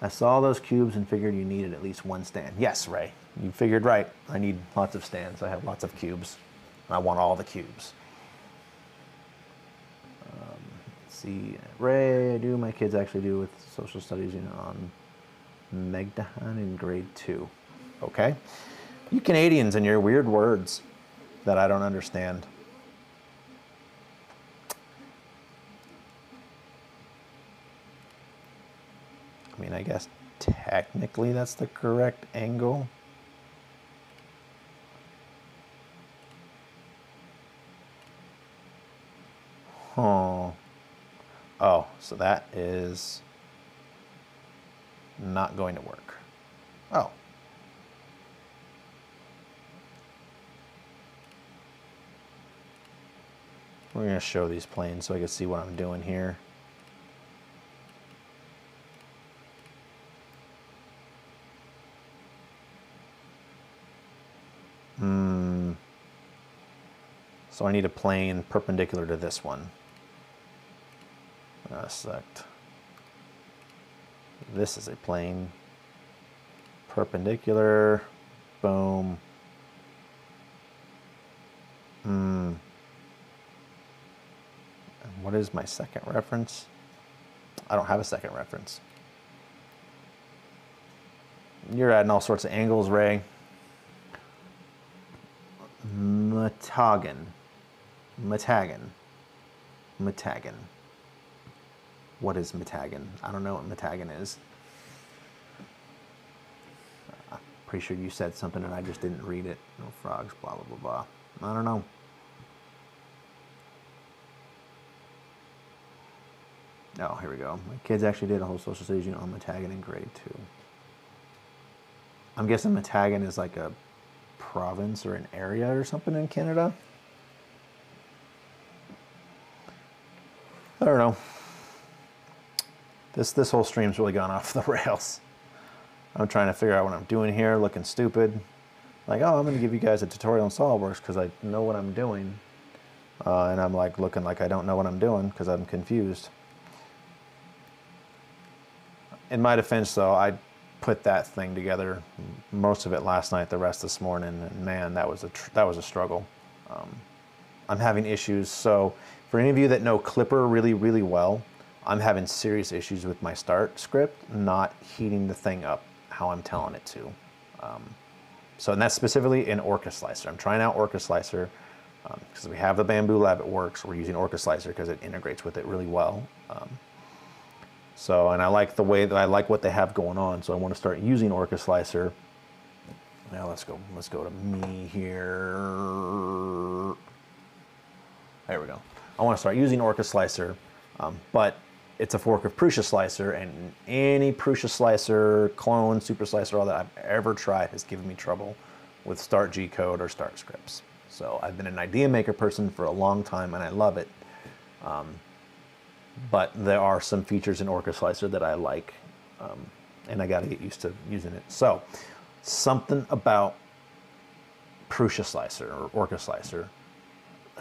I saw those cubes and figured you needed at least one stand. Yes, Ray, you figured right. I need lots of stands. I have lots of cubes. and I want all the cubes. Um, see, Ray, I do. My kids actually do with social studies know, on Meteghan in grade two. Okay? You Canadians and your weird words that I don't understand. Mean, I guess technically that's the correct angle. Huh. Oh, so that is not going to work. Oh. We're going to show these planes so I can see what I'm doing here. So I need a plane perpendicular to this one. Uh, select. This is a plane. Perpendicular. Boom. Hmm. What is my second reference? I don't have a second reference. You're adding all sorts of angles, Ray. Meteghan. Meteghan. Meteghan. What is Meteghan? I don't know what Meteghan is. I'm pretty sure you said something and I just didn't read it. No frogs, blah, blah, blah, blah. I don't know. Oh, here we go. My kids actually did a whole social studies unit on Meteghan in grade two. I'm guessing Meteghan is like a province or an area or something in Canada. I don't know. This, this whole stream's really gone off the rails. I'm trying to figure out what I'm doing here, looking stupid. Like, oh, I'm going to give you guys a tutorial in SOLIDWORKS because I know what I'm doing. Uh, and I'm like looking like I don't know what I'm doing because I'm confused. In my defense, though, I put that thing together, most of it last night, the rest this morning, and man, that was a that was a struggle. Um, I'm having issues. So for any of you that know Klipper really, really well, I'm having serious issues with my start script not heating the thing up how I'm telling it to. Um, so, and that's specifically in Orca Slicer. I'm trying out Orca Slicer because um, we have the Bambu Lab, it works. We're using Orca Slicer because it integrates with it really well. Um, so, and I like the way that I like what they have going on. So I want to start using Orca Slicer. Now let's go, let's go to me here. There we go. I want to start using Orca Slicer, um, but it's a fork of Prusa Slicer, and any Prusa Slicer, clone, Super Slicer, all that I've ever tried has given me trouble with Start G Code or Start Scripts. So I've been an idea maker person for a long time, and I love it. Um, but there are some features in Orca Slicer that I like, um, and I got to get used to using it. So something about Prusa Slicer or Orca Slicer,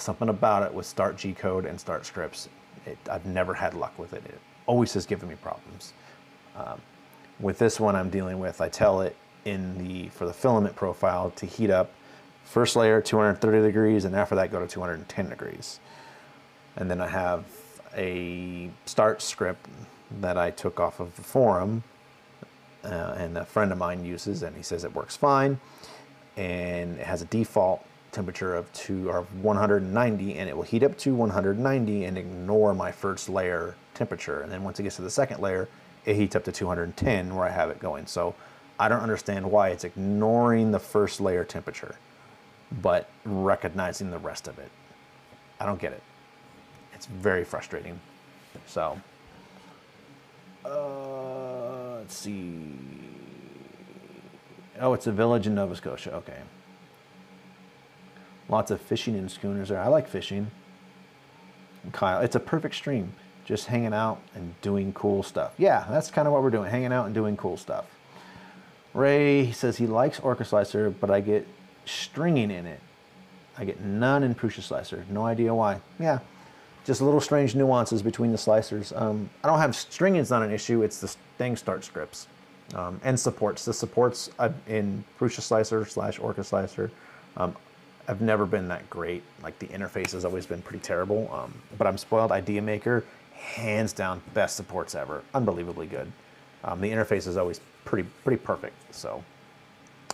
something about it with Start G Code and Start Scripts it, I've never had luck with it. It always has given me problems. Um, with this one I'm dealing with, I tell it in the for the filament profile to heat up first layer 230 degrees and after that go to 210 degrees. And then I have a start script that I took off of the forum uh, and a friend of mine uses and he says it works fine and it has a default temperature of two or 190 and it will heat up to 190 and ignore my first layer temperature. And then once it gets to the second layer, it heats up to 210 where I have it going. So I don't understand why it's ignoring the first layer temperature, but recognizing the rest of it. I don't get it. It's very frustrating. So, uh, let's see. Oh, it's a village in Nova Scotia. Okay. Lots of fishing in schooners there. I like fishing. Kyle, it's a perfect stream. Just hanging out and doing cool stuff. Yeah, that's kind of what we're doing. Hanging out and doing cool stuff. Ray says he likes Orca Slicer, but I get stringing in it. I get none in Prusa Slicer. No idea why. Yeah, just little strange nuances between the slicers. Um, I don't have stringing is not an issue. It's the thing start scripts um, and supports. The supports in Prusa Slicer slash Orca Slicer um, I've never been that great. Like the interface has always been pretty terrible. Um, but I'm spoiled. Idea Maker, hands down, best supports ever. Unbelievably good. Um, the interface is always pretty pretty perfect. So,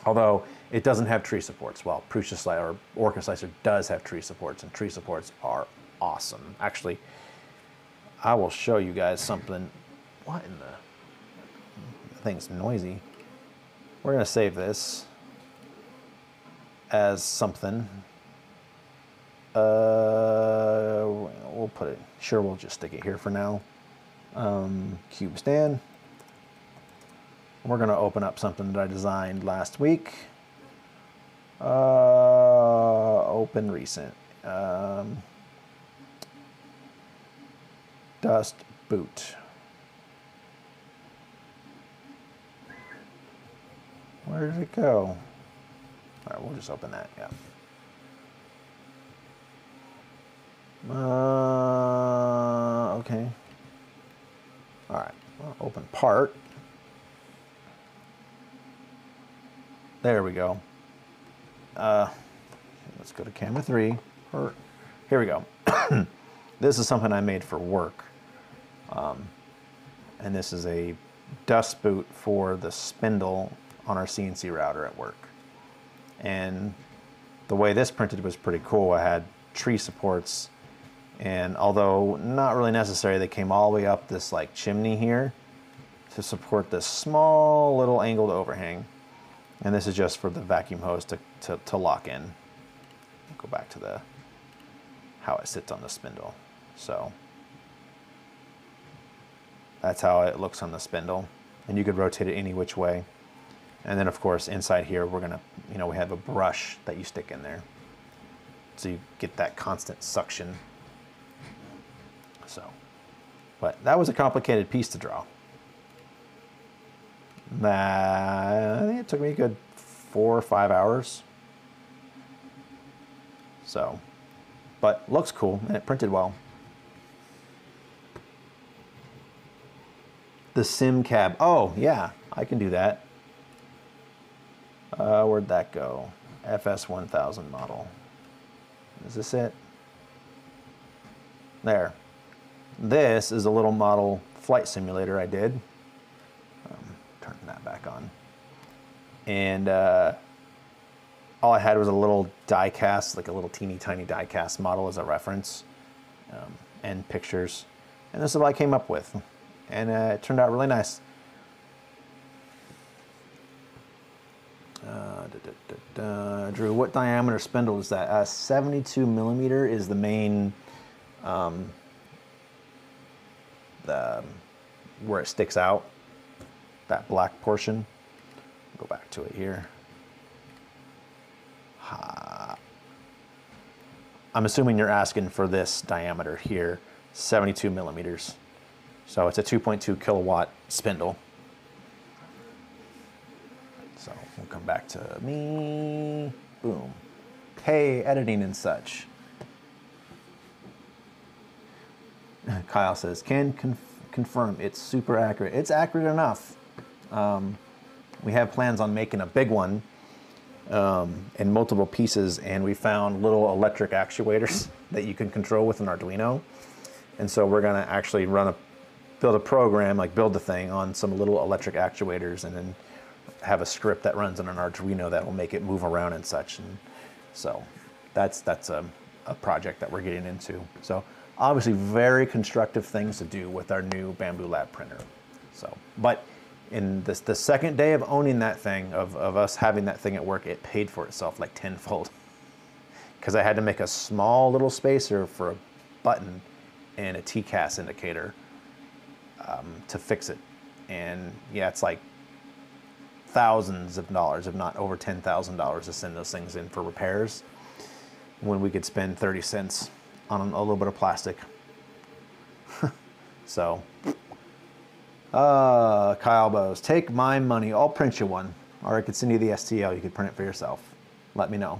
although it doesn't have tree supports, well, Prusa Slicer or Orca Slicer does have tree supports, and tree supports are awesome. Actually, I will show you guys something. What in the? The thing's noisy. We're gonna save this as something. Uh, we'll put it, sure, we'll just stick it here for now. Um, cube stand. We're going to open up something that I designed last week. Uh, open recent. Um, dust boot. Where did it go? All right, we'll just open that, yeah. Uh, okay. All right, well, open part. There we go. Uh, let's go to camera three. Or, here we go. this is something I made for work. Um, and this is a dust boot for the spindle on our CNC router at work. And the way this printed was pretty cool. I had tree supports and although not really necessary, they came all the way up this like chimney here to support this small little angled overhang. And this is just for the vacuum hose to, to, to lock in. Go back to the how it sits on the spindle. So that's how it looks on the spindle. And you could rotate it any which way. And then of course inside here we're gonna, you know, we have a brush that you stick in there. So you get that constant suction. So, but that was a complicated piece to draw. That, I think it took me a good four or five hours. So, but looks cool and it printed well. The sim cab. Oh, yeah, I can do that. Uh, where'd that go? FS1000 model. Is this it? There. This is a little model flight simulator I did. Um, turn that back on. And uh, all I had was a little die cast, like a little teeny tiny die cast model as a reference, um, and pictures. And this is what I came up with. And uh, it turned out really nice. Uh, da, da, da, Drew, what diameter spindle is that? Uh, 72 millimeter is the main, um, the, where it sticks out, that black portion. Go back to it here. I'm assuming you're asking for this diameter here, 72 millimeters. So it's a 2.2 kilowatt spindle. So we'll come back to me. Boom. Hey, editing and such. Kyle says, can conf confirm it's super accurate. It's accurate enough. Um, we have plans on making a big one um, in multiple pieces, and we found little electric actuators that you can control with an Arduino. And so we're gonna actually run a, build a program, like build the thing on some little electric actuators, and then have a script that runs on an Arduino that will make it move around and such. And so that's that's a, a project that we're getting into. So obviously, very constructive things to do with our new Bambu Lab printer. So, but in this, the second day of owning that thing, of, of us having that thing at work, it paid for itself like tenfold. Because I had to make a small little spacer for a button and a TCAS indicator um, to fix it. And yeah, it's like thousands of dollars, if not over $10,000 to send those things in for repairs when we could spend 30 cents on a little bit of plastic. so uh, Kyle Bose, take my money. I'll print you one. Or I could send you the STL. You could print it for yourself. Let me know.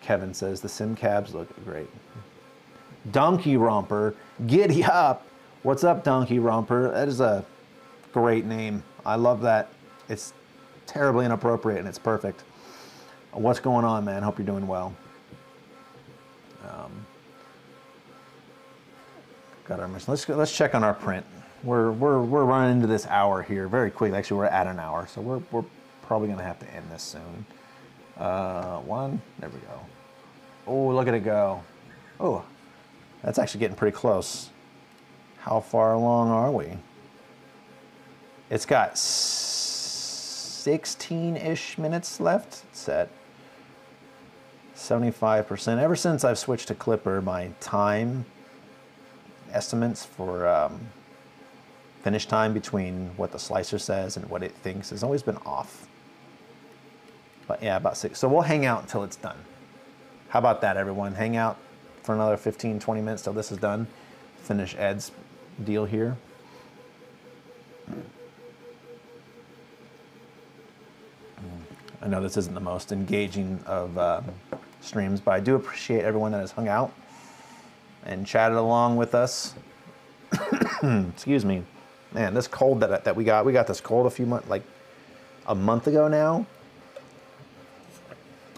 Kevin says, the sim cabs look great. Donkey Romper, giddy up. What's up, Donkey Romper? That is a great name. I love that. It's terribly inappropriate and it's perfect. What's going on, man? Hope you're doing well. Um, got our mission. Let's let's check on our print we're, we're, we're running into this hour here very quickly. Actually, we're at an hour, so we're, we're probably going to have to end this soon. Uh, one, there we go. Oh, look at it go. Oh, that's actually getting pretty close. How far along are we? It's got 16-ish minutes left. At 75%. Ever since I've switched to Klipper, my time estimates for um, finish time between what the slicer says and what it thinks has always been off. But yeah, about six. So we'll hang out until it's done. How about that, everyone? Hang out for another 15, 20 minutes till this is done. Finish Ed's deal here. I know this isn't the most engaging of uh, streams, but I do appreciate everyone that has hung out and chatted along with us. Excuse me man, this cold that, that we got, we got this cold a few months, like a month ago now.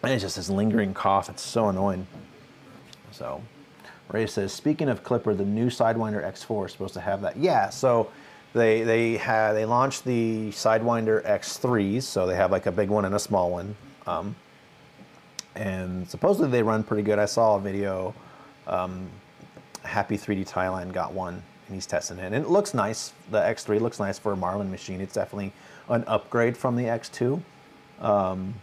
And it's just this lingering cough. It's so annoying. So Ray says, speaking of Klipper, the new Sidewinder X4 is supposed to have that. Yeah, so they they had they launched the Sidewinder X3s, so they have like a big one and a small one. Um, and supposedly they run pretty good. I saw a video. Um, Happy 3D Thailand got one and he's testing it. And it looks nice. The X3 looks nice for a Marlin machine. It's definitely an upgrade from the X2. Um,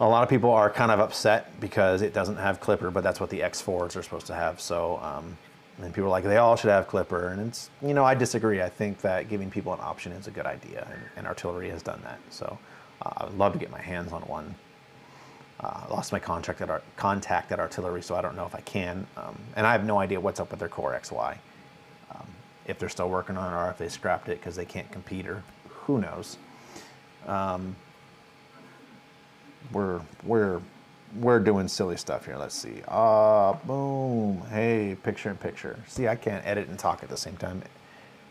a lot of people are kind of upset because it doesn't have Klipper, but that's what the X4s are supposed to have. So, um, and people are like, they all should have Klipper. And it's, you know, I disagree. I think that giving people an option is a good idea, and, and Artillery has done that. So, uh, I would love to get my hands on one. Uh, I lost my contract at our, contact at Artillery, so I don't know if I can. Um, and I have no idea what's up with their Core XY if they're still working on it or if they scrapped it because they can't compete or who knows. Um, we're we're we're doing silly stuff here. Let's see. Ah, uh, boom. Hey, picture in picture. See, I can't edit and talk at the same time.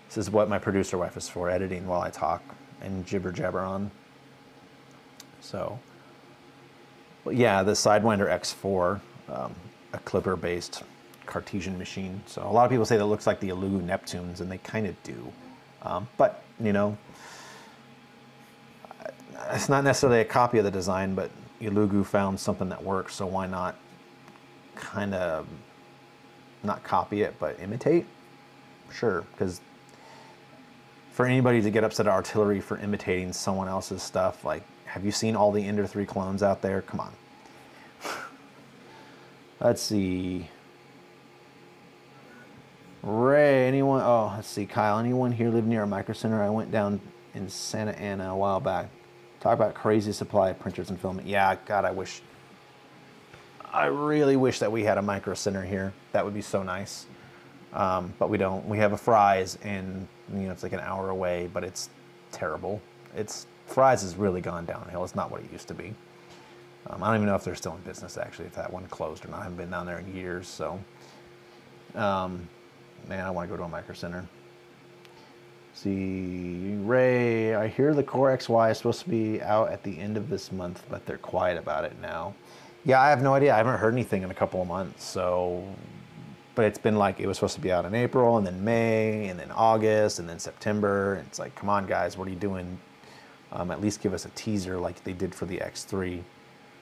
This is what my producer wife is for, editing while I talk and jibber jabber on. So, but yeah, the Sidewinder X4, um, a Klipper-based Cartesian machine. So a lot of people say that looks like the Elegoo Neptunes, and they kind of do. Um, but, you know, it's not necessarily a copy of the design, but Elegoo found something that works, so why not kind of not copy it, but imitate? Sure, because for anybody to get upset at artillery for imitating someone else's stuff, like, have you seen all the Ender 3 clones out there? Come on. Let's see. Ray, anyone? Oh, let's see, Kyle. Anyone here live near a micro center? I went down in Santa Ana a while back. Talk about crazy supply of printers and filament. Yeah, God, I wish. I really wish that we had a micro center here. That would be so nice. Um, but we don't. We have a Fry's, and you know it's like an hour away, but it's terrible. It's Fry's has really gone downhill. It's not what it used to be. Um, I don't even know if they're still in business actually, if that one closed or not. I haven't been down there in years, so. Um, man, I want to go to a micro center. See, Ray, I hear the Core XY is supposed to be out at the end of this month, but they're quiet about it now. Yeah, I have no idea. I haven't heard anything in a couple of months, so. But it's been like it was supposed to be out in April, and then May, and then August, and then September. It's like, come on, guys, what are you doing? Um, at least give us a teaser like they did for the X3.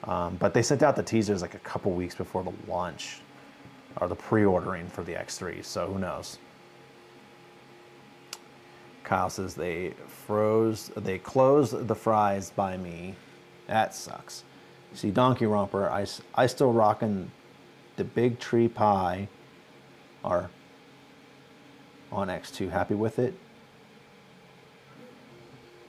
Um, but they sent out the teasers like a couple weeks before the launch or the pre-ordering for the X3. So who knows? Says they froze, they closed the fries by me. That sucks. See, Donkey Romper, I, I still rocking the Big Tree Pi are on X2. Happy with it?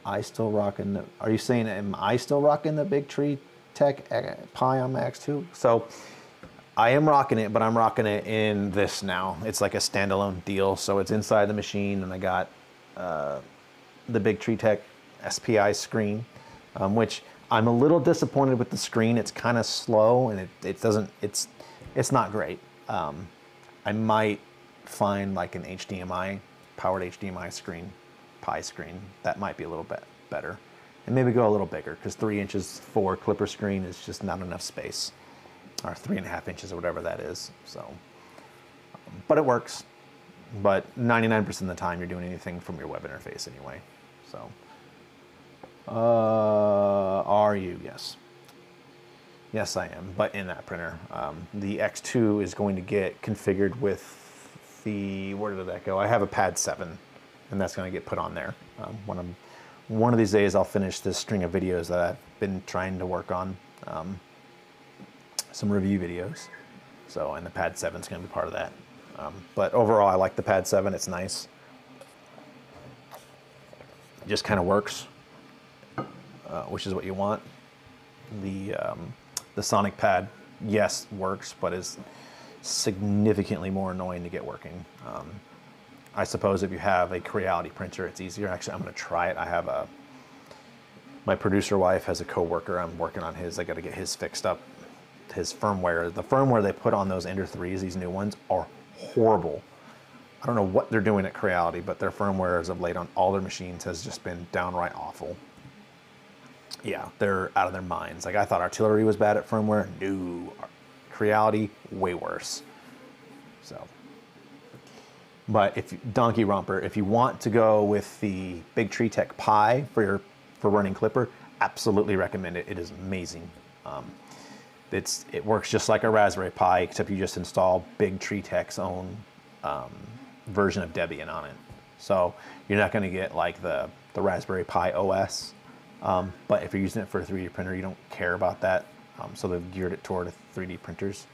I still rocking the, are you saying, am I still rocking the Big Tree Tech eh, Pi on my X2? So I am rocking it, but I'm rocking it in this now. It's like a standalone deal. So it's inside the machine and I got the BigTreeTech SPI screen, um, which I'm a little disappointed with the screen. It's kind of slow and it, it doesn't, it's, it's not great. Um, I might find like an HDMI, powered HDMI screen, Pi screen. That might be a little bit better. And maybe go a little bigger because three inches for Klipper screen is just not enough space. Or three and a half inches or whatever that is. So, but it works but 99% of the time you're doing anything from your web interface anyway. So, uh, are you? Yes. Yes, I am, but in that printer. Um, the X2 is going to get configured with the, where did that go? I have a pad 7, and that's going to get put on there. Um, when I'm, one of these days I'll finish this string of videos that I've been trying to work on, um, some review videos. So, and the pad 7 is going to be part of that. Um, but overall, I like the Pad 7. It's nice. It just kind of works, uh, which is what you want. The, um, the Sonic Pad, yes, works, but is significantly more annoying to get working. Um, I suppose if you have a Creality printer, it's easier. Actually, I'm going to try it. I have a, my producer wife has a coworker. I'm working on his. I got to get his fixed up. His firmware, the firmware they put on those Ender 3s, these new ones, are horrible. I don't know what they're doing at Creality, but their firmware as of late on all their machines has just been downright awful. Yeah, they're out of their minds. Like I thought Artillery was bad at firmware. No, Creality way worse. So, but if Donkey Romper, if you want to go with the BigTreeTech Pi for your for running Klipper, absolutely recommend it. It is amazing. Um, it's, it works just like a Raspberry Pi, except you just install BigTreeTech's own um, version of Debian on it. So you're not going to get like the, the Raspberry Pi OS. Um, but if you're using it for a 3D printer, you don't care about that. Um, so they've geared it toward 3D printers.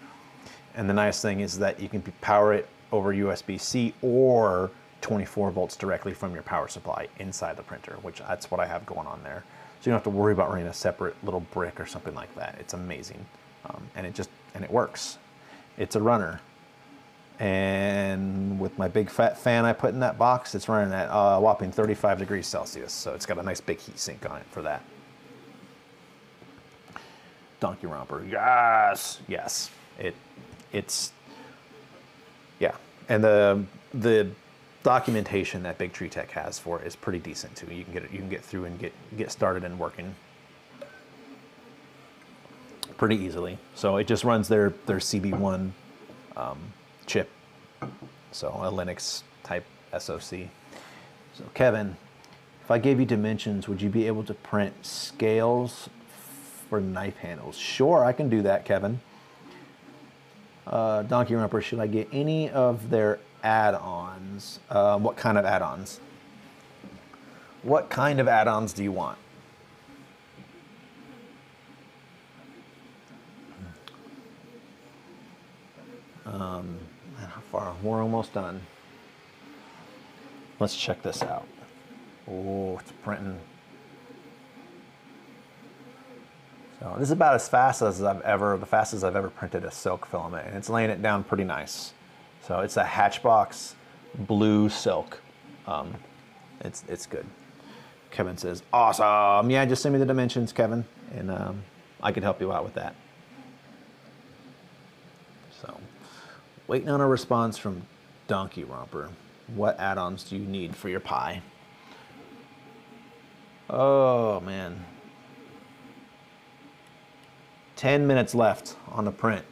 And the nice thing is that you can power it over USB-C or 24 volts directly from your power supply inside the printer, which that's what I have going on there. So you don't have to worry about running a separate little brick or something like that. It's amazing um, and it just and it works. It's a runner, and with my big fat fan I put in that box, it's running at uh, whopping 35 degrees Celsius. So it's got a nice big heat sink on it for that. Donkey Romper, yes, yes. It, it's, yeah, and the the documentation that BigTreeTech has for it is pretty decent too. You can get it, you can get through and get get started and working pretty easily. So it just runs their, their CB1 um, chip, so a Linux type SoC. So Kevin, if I gave you dimensions, would you be able to print scales for knife handles? Sure, I can do that, Kevin. Uh, Donkey Romper, should I get any of their add-ons? Uh, what kind of add-ons? What kind of add-ons do you want? Um, how far? We're almost done. Let's check this out. Oh, it's printing. So this is about as fast as I've ever, the fastest I've ever printed a silk filament, and it's laying it down pretty nice. So it's a Hatchbox blue silk. Um, it's it's good. Kevin says, awesome. Yeah, just send me the dimensions, Kevin, and um, I can help you out with that. So, waiting on a response from Donkey Romper. What add-ons do you need for your Pi? Oh man. 10 minutes left on the print.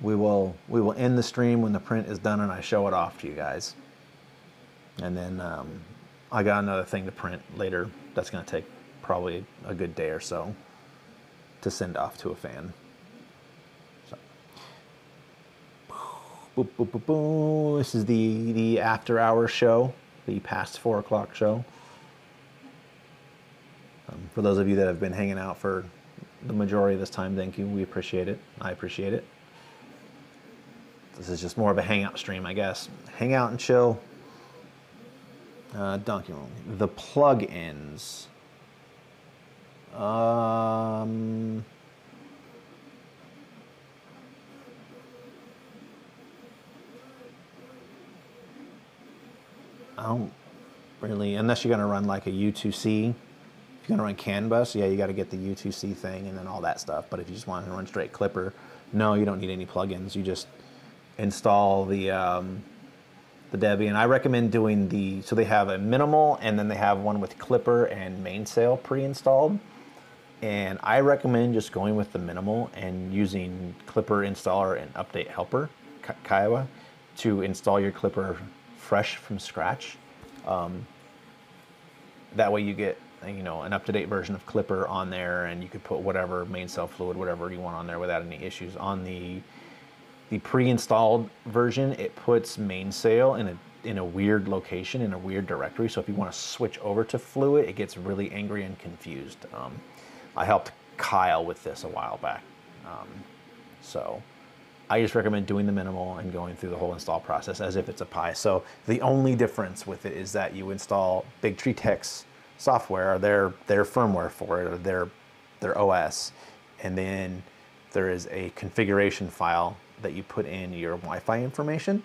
We will we will end the stream when the print is done and I show it off to you guys. And then um, I got another thing to print later. That's going to take probably a good day or so to send off to a fan. So. Boop, boop, boop, boop. This is the, the after hour show, the past four o'clock show. Um, for those of you that have been hanging out for the majority of this time, thank you. We appreciate it. I appreciate it. This is just more of a hangout stream, I guess. Hang out and chill. Uh, Donkey Kong. The plugins. Um, I don't really, unless you're going to run like a U2C. If you're going to run CAN bus, yeah, you got to get the U2C thing and then all that stuff. But if you just want to run straight Klipper, no, you don't need any plugins. You just install the um, the Debian. I recommend doing the, so they have a minimal and then they have one with Klipper and Mainsail pre-installed. And I recommend just going with the minimal and using Klipper installer and update helper, KIAUH, to install your Klipper fresh from scratch. Um, that way you get you know an up-to-date version of Klipper on there, and you could put whatever Mainsail Fluidd, whatever you want on there without any issues. On the the pre-installed version, it puts Mainsail in a in a weird location in a weird directory. So if you want to switch over to Fluidd, it gets really angry and confused. Um, I helped Kyle with this a while back, um, so I just recommend doing the minimal and going through the whole install process as if it's a Pi. So the only difference with it is that you install BigTreeTech's software, or their their firmware for it, or their their OS, and then there is a configuration file that you put in your Wi-Fi information.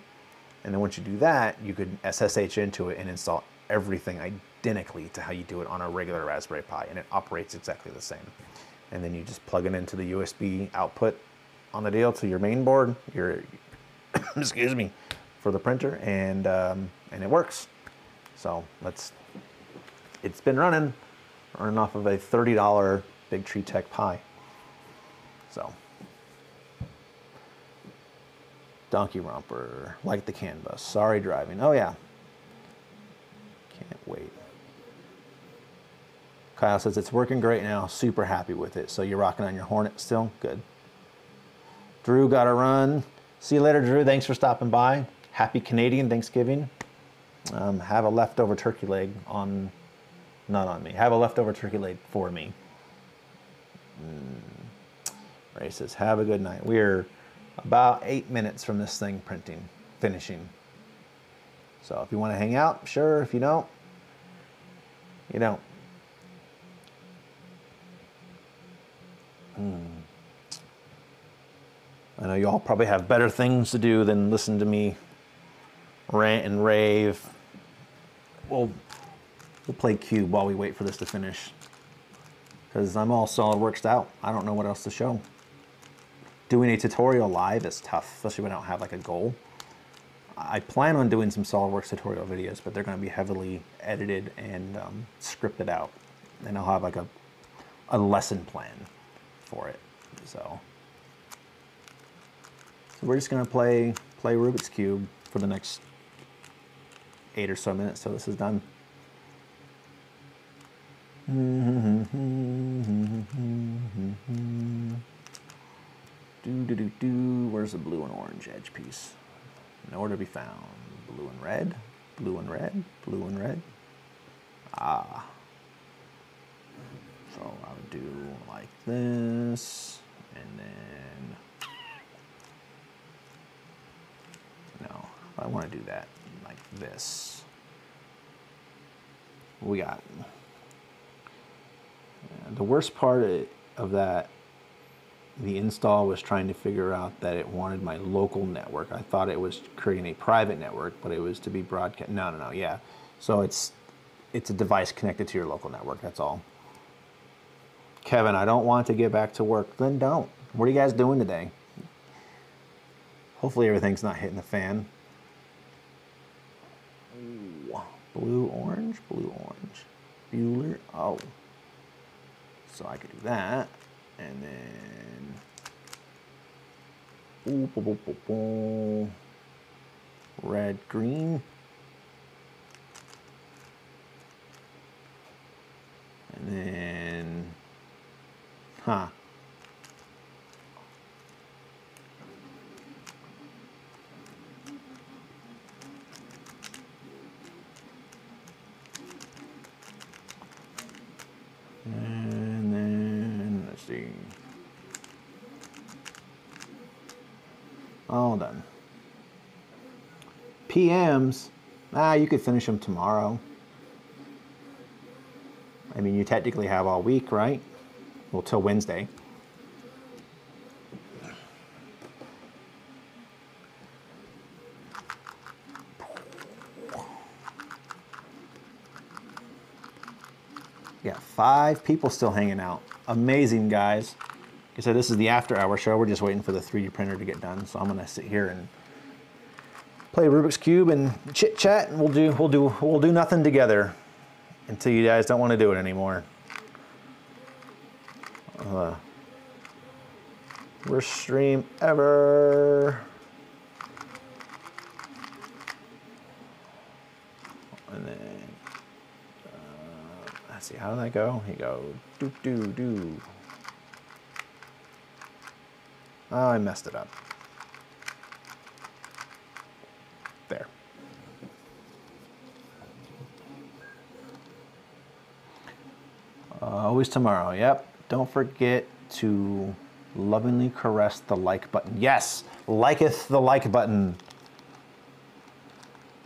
And then once you do that, you could SSH into it and install everything identically to how you do it on a regular Raspberry Pi, and it operates exactly the same. And then you just plug it into the USB output on the deal to your main board, your excuse me, for the printer, and um, and it works. So let's. It's been running, running off of a thirty dollar BigTreeTech Pi. So. Donkey Romper, like the canvas. Sorry driving. Oh yeah. Can't wait. Kyle says it's working great now. Super happy with it. So you're rocking on your Hornet still? Good. Drew got to run. See you later, Drew. Thanks for stopping by. Happy Canadian Thanksgiving. Um, have a leftover turkey leg on, not on me. Have a leftover turkey leg for me. Mm. Ray says, have a good night. We're about eight minutes from this thing printing, finishing. So if you want to hang out, sure. If you don't, you don't. Hmm. I know you all probably have better things to do than listen to me rant and rave. We'll, we'll play Cube while we wait for this to finish. Because I'm all SolidWorks out. I don't know what else to show doing a tutorial live is tough, especially when I don't have like a goal. I plan on doing some SOLIDWORKS tutorial videos, but they're going to be heavily edited and um, scripted out. And I'll have like a, a lesson plan for it. So, so we're just going to play, play Rubik's Cube for the next eight or so minutes so this is done. Do, do, do, do. Where's the blue and orange edge piece? Nowhere to be found. Blue and red, blue and red, blue and red. Ah. So I would do like this, and then, I want to do that like this. We got the worst part of that the install was trying to figure out that it wanted my local network. I thought it was creating a private network, but it was to be broadcast. No, no, no. Yeah. So it's it's a device connected to your local network. That's all. Kevin, I don't want to get back to work. Then don't. What are you guys doing today? Hopefully everything's not hitting the fan. Ooh, blue, orange, blue, orange. Bueller. Oh. So I could do that. And then. Ooh. Red, green. And then. Huh. And then, let's see. All done. PMs, ah, you could finish them tomorrow. I mean, you technically have all week, right? Well, till Wednesday. Yeah, five people still hanging out. Amazing, guys. I said, this is the after hour show. We're just waiting for the 3D printer to get done. So I'm gonna sit here and play Rubik's Cube and chit chat and we'll do we'll do we'll do nothing together until you guys don't want to do it anymore. Uh, worst stream ever. And then, uh, let's see, how did that go? He go, do, do, do. Oh, I messed it up. There. Uh, always tomorrow. Yep. Don't forget to lovingly caress the like button. Yes, liketh the like button.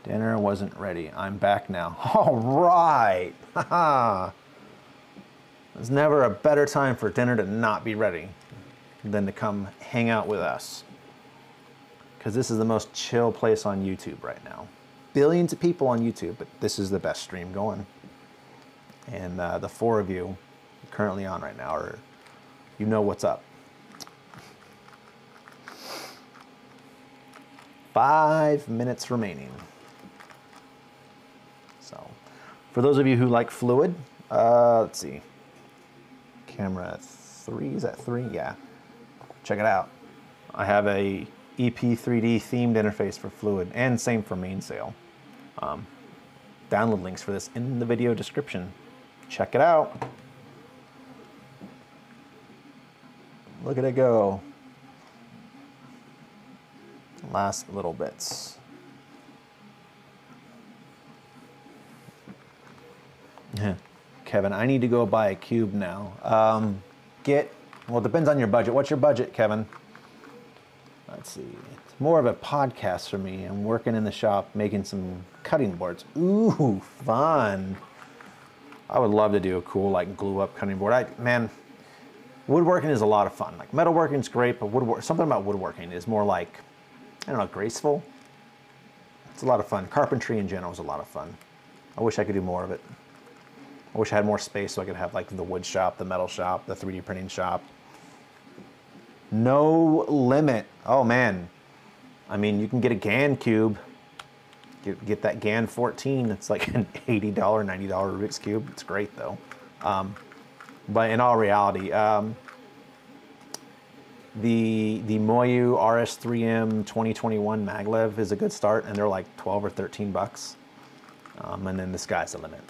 Dinner wasn't ready. I'm back now. All right. There's never a better time for dinner to not be ready than to come hang out with us. Because this is the most chill place on YouTube right now. Billions of people on YouTube, but this is the best stream going. And uh, the four of you currently on right now, or you know what's up. Five minutes remaining. So, for those of you who like Fluidd, uh, let's see. Camera three, is that three? Yeah. Check it out. I have a EP3D themed interface for Fluidd, and same for Mainsail. Um, download links for this in the video description. Check it out. Look at it go. Last little bits. Kevin, I need to go buy a cube now. Um, get, well, it depends on your budget. What's your budget, Kevin? Let's see. It's more of a podcast for me. I'm working in the shop making some cutting boards. Ooh, fun. I would love to do a cool, like, glue up cutting board. I, man, woodworking is a lot of fun. Like metalworking is great, but woodwork something about woodworking is more like I don't know, graceful. It's a lot of fun. Carpentry in general is a lot of fun. I wish I could do more of it. I wish I had more space so I could have like the wood shop, the metal shop, the 3D printing shop. No limit. Oh man. I mean, you can get a GAN cube. Get, get that GAN 14. It's like an $80, $90 Rubik's Cube. It's great though. Um, but in all reality, um, the the Moyu RS3M 2021 maglev is a good start, and they're like 12 or 13 bucks. Um, and then the sky's the limit.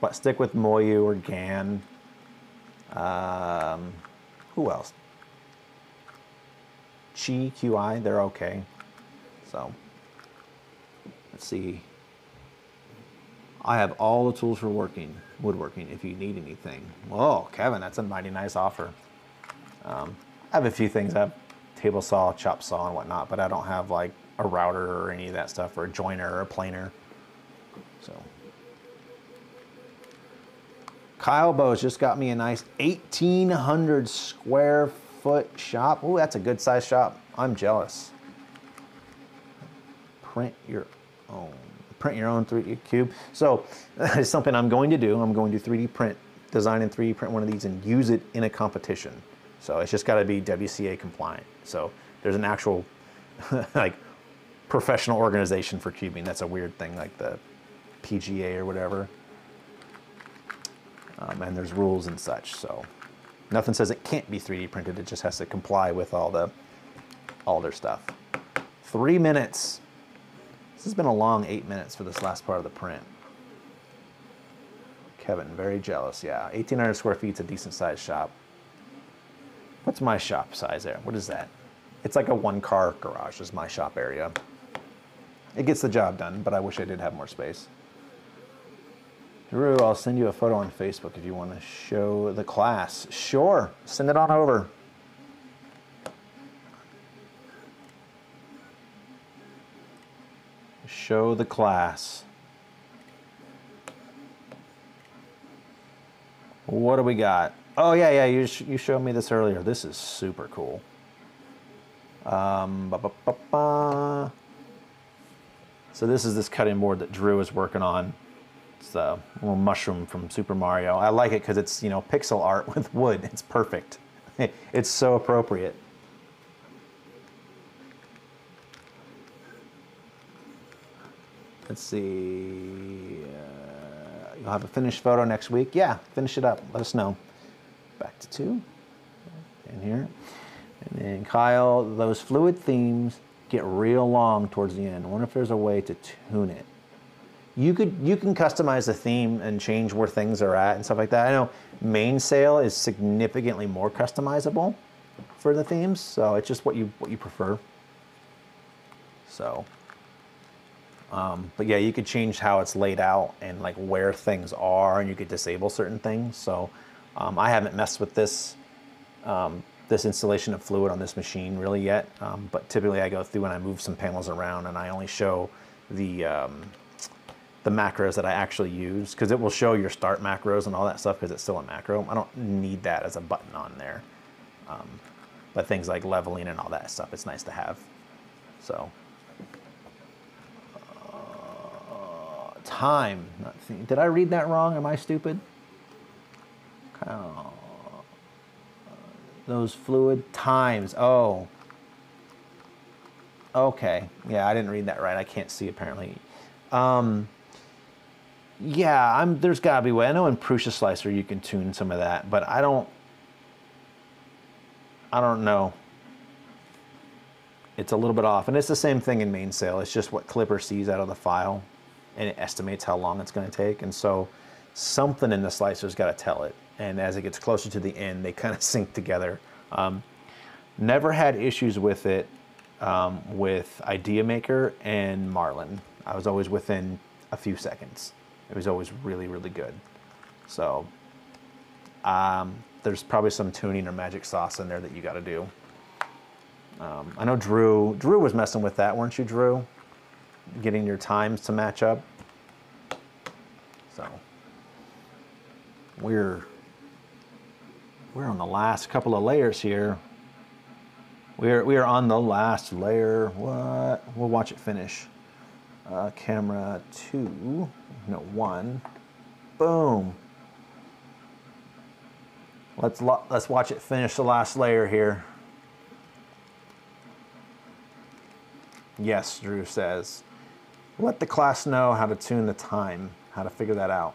But stick with Moyu or GAN. Um, who else? QiYi, they're okay. So let's see. I have all the tools for working, woodworking, if you need anything. Whoa, Kevin, that's a mighty nice offer. Um, I have a few things. I have table saw, chop saw, and whatnot, but I don't have like a router or any of that stuff, or a joiner or a planer. So. Kyle Bose just got me a nice 1,800 square foot shop. Oh, that's a good size shop. I'm jealous. Print your own. Print your own 3D cube. So it's something I'm going to do. I'm going to 3D print, design and 3D print one of these and use it in a competition. So it's just got to be WCA compliant. So there's an actual like professional organization for cubing. That's a weird thing, like the PGA or whatever. Um, and there's rules and such. So nothing says it can't be 3D printed. It just has to comply with all the all their stuff. Three minutes. This has been a long eight minutes for this last part of the print. Kevin, very jealous. Yeah, 1,800 square feet's a decent sized shop. What's my shop size there? What is that? It's like a one car garage is my shop area. It gets the job done, but I wish I did have more space. Drew, I'll send you a photo on Facebook if you want to show the class. Sure, send it on over. Show the class. What do we got? Oh yeah, yeah. You sh you showed me this earlier. This is super cool. Um, so this is this cutting board that Drew is working on. It's a little mushroom from Super Mario. I like it because it's you know pixel art with wood. It's perfect. It's so appropriate. Let's see. Uh, you'll have a finished photo next week. Yeah, finish it up. Let us know. Back to two. In here. And then Kyle, those Fluidd themes get real long towards the end. I wonder if there's a way to tune it. You could you can customize the theme and change where things are at and stuff like that. I know Mainsail is significantly more customizable for the themes, so it's just what you what you prefer. So, um, but yeah, you could change how it's laid out and like where things are, and you could disable certain things. So, um, I haven't messed with this um, this installation of Fluidd on this machine really yet, um, but typically I go through and I move some panels around and I only show the, um, the macros that I actually use because it will show your start macros and all that stuff because it's still a macro. I don't need that as a button on there. Um, but things like leveling and all that stuff, it's nice to have. So, uh, time. Did I read that wrong? Am I stupid? Oh those Fluidd times. Oh. Okay. Yeah, I didn't read that right. I can't see apparently. Um, yeah, I'm. There's got to be a way. I know in Prusa Slicer you can tune some of that, but I don't. I don't know. It's a little bit off, and it's the same thing in Mainsail. It's just what Klipper sees out of the file, and it estimates how long it's going to take, and so something in the slicer's got to tell it and as it gets closer to the end, they kind of sync together. Um, never had issues with it um, with ideaMaker and Marlin. I was always within a few seconds. It was always really, really good. So um, there's probably some tuning or magic sauce in there that you got to do. Um, I know Drew. Drew was messing with that, weren't you, Drew? Getting your times to match up. So we're we're on the last couple of layers here. We're, we are on the last layer. What? We'll watch it finish. Uh, camera two, no, one. Boom. Let's, let's watch it finish the last layer here. Yes, Drew says. Let the class know how to tune the time, how to figure that out.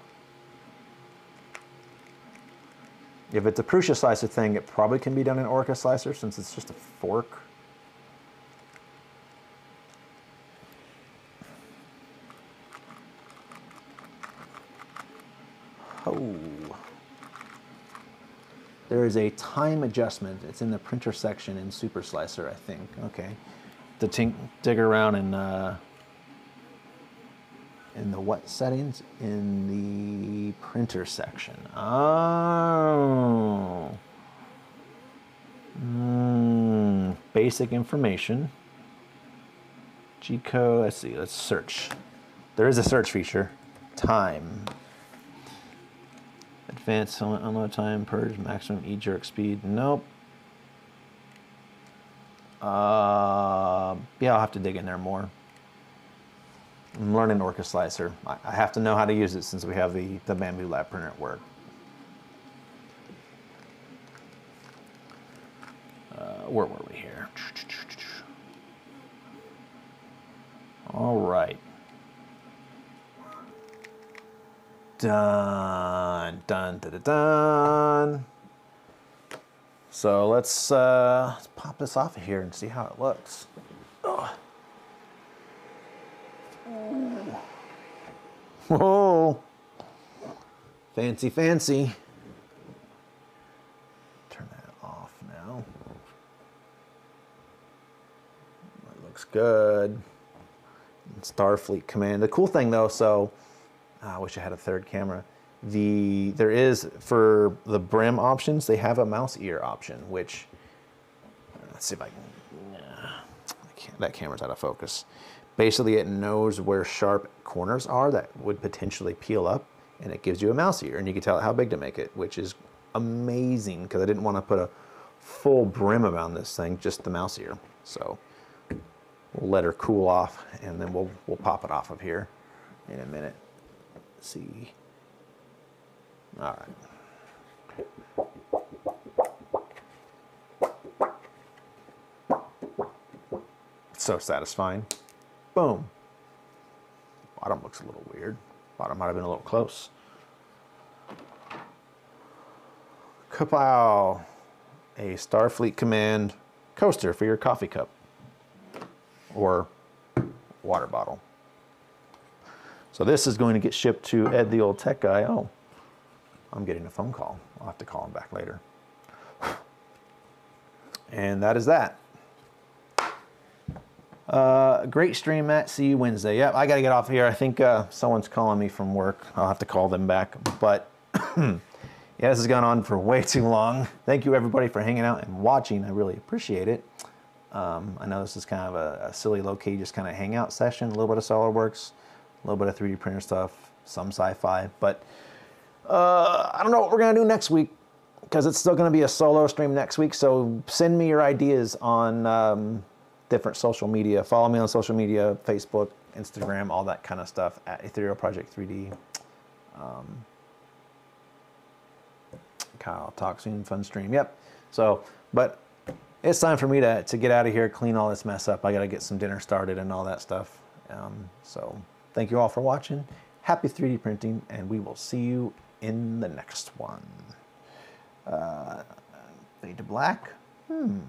If it's a Prusa slicer thing, it probably can be done in Orca slicer since it's just a fork. Oh. There is a time adjustment. It's in the printer section in Super Slicer, I think. Okay. To dig around in uh, in the what settings? In the printer section. Oh. Mm, basic information. G code. Let's see. Let's search. There is a search feature. Time. Advanced unload time, purge, maximum E jerk speed. Nope. Uh, yeah, I'll have to dig in there more. I'm learning Orca Slicer. I, I have to know how to use it since we have the, the Bambu Lab printer at work. Uh, where were we here? All right. Done, done, dun, dun, dun. So let's, uh, let's pop this off of here and see how it looks. Oh. Whoa. Fancy, fancy. Turn that off now. That looks good. Starfleet Command. The cool thing though, so I wish I had a third camera. The there is for the brim options, they have a mouse ear option, which let's see if I can. That camera's out of focus. Basically, it knows where sharp corners are that would potentially peel up, and it gives you a mouse ear, and you can tell it how big to make it, which is amazing because I didn't want to put a full brim around this thing, just the mouse ear. So we'll let her cool off, and then we'll we'll pop it off of here in a minute. Let's see. All right. So satisfying. Boom. Bottom looks a little weird. Bottom might have been a little close. Kapow! A Starfleet Command coaster for your coffee cup or water bottle. So this is going to get shipped to Ed the old tech guy. Oh, I'm getting a phone call. I'll have to call him back later. And that is that. Uh, great stream, Matt. See you Wednesday. Yep, I got to get off here. I think uh, someone's calling me from work. I'll have to call them back. But yeah, this has gone on for way too long. Thank you, everybody, for hanging out and watching. I really appreciate it. Um, I know this is kind of a, a silly, low-key, just kind of hangout session. A little bit of SolidWorks, a little bit of 3D printer stuff, some sci-fi. But uh, I don't know what we're going to do next week because it's still going to be a solo stream next week. So send me your ideas on um, different social media. Follow me on social media, Facebook, Instagram, all that kind of stuff at Ethereal Project 3D. Um, Kyle, talk soon, fun stream. Yep. So, but it's time for me to, to get out of here, clean all this mess up. I got to get some dinner started and all that stuff. Um, so thank you all for watching. Happy 3D printing, and we will see you in the next one. Uh, fade to black. Hmm.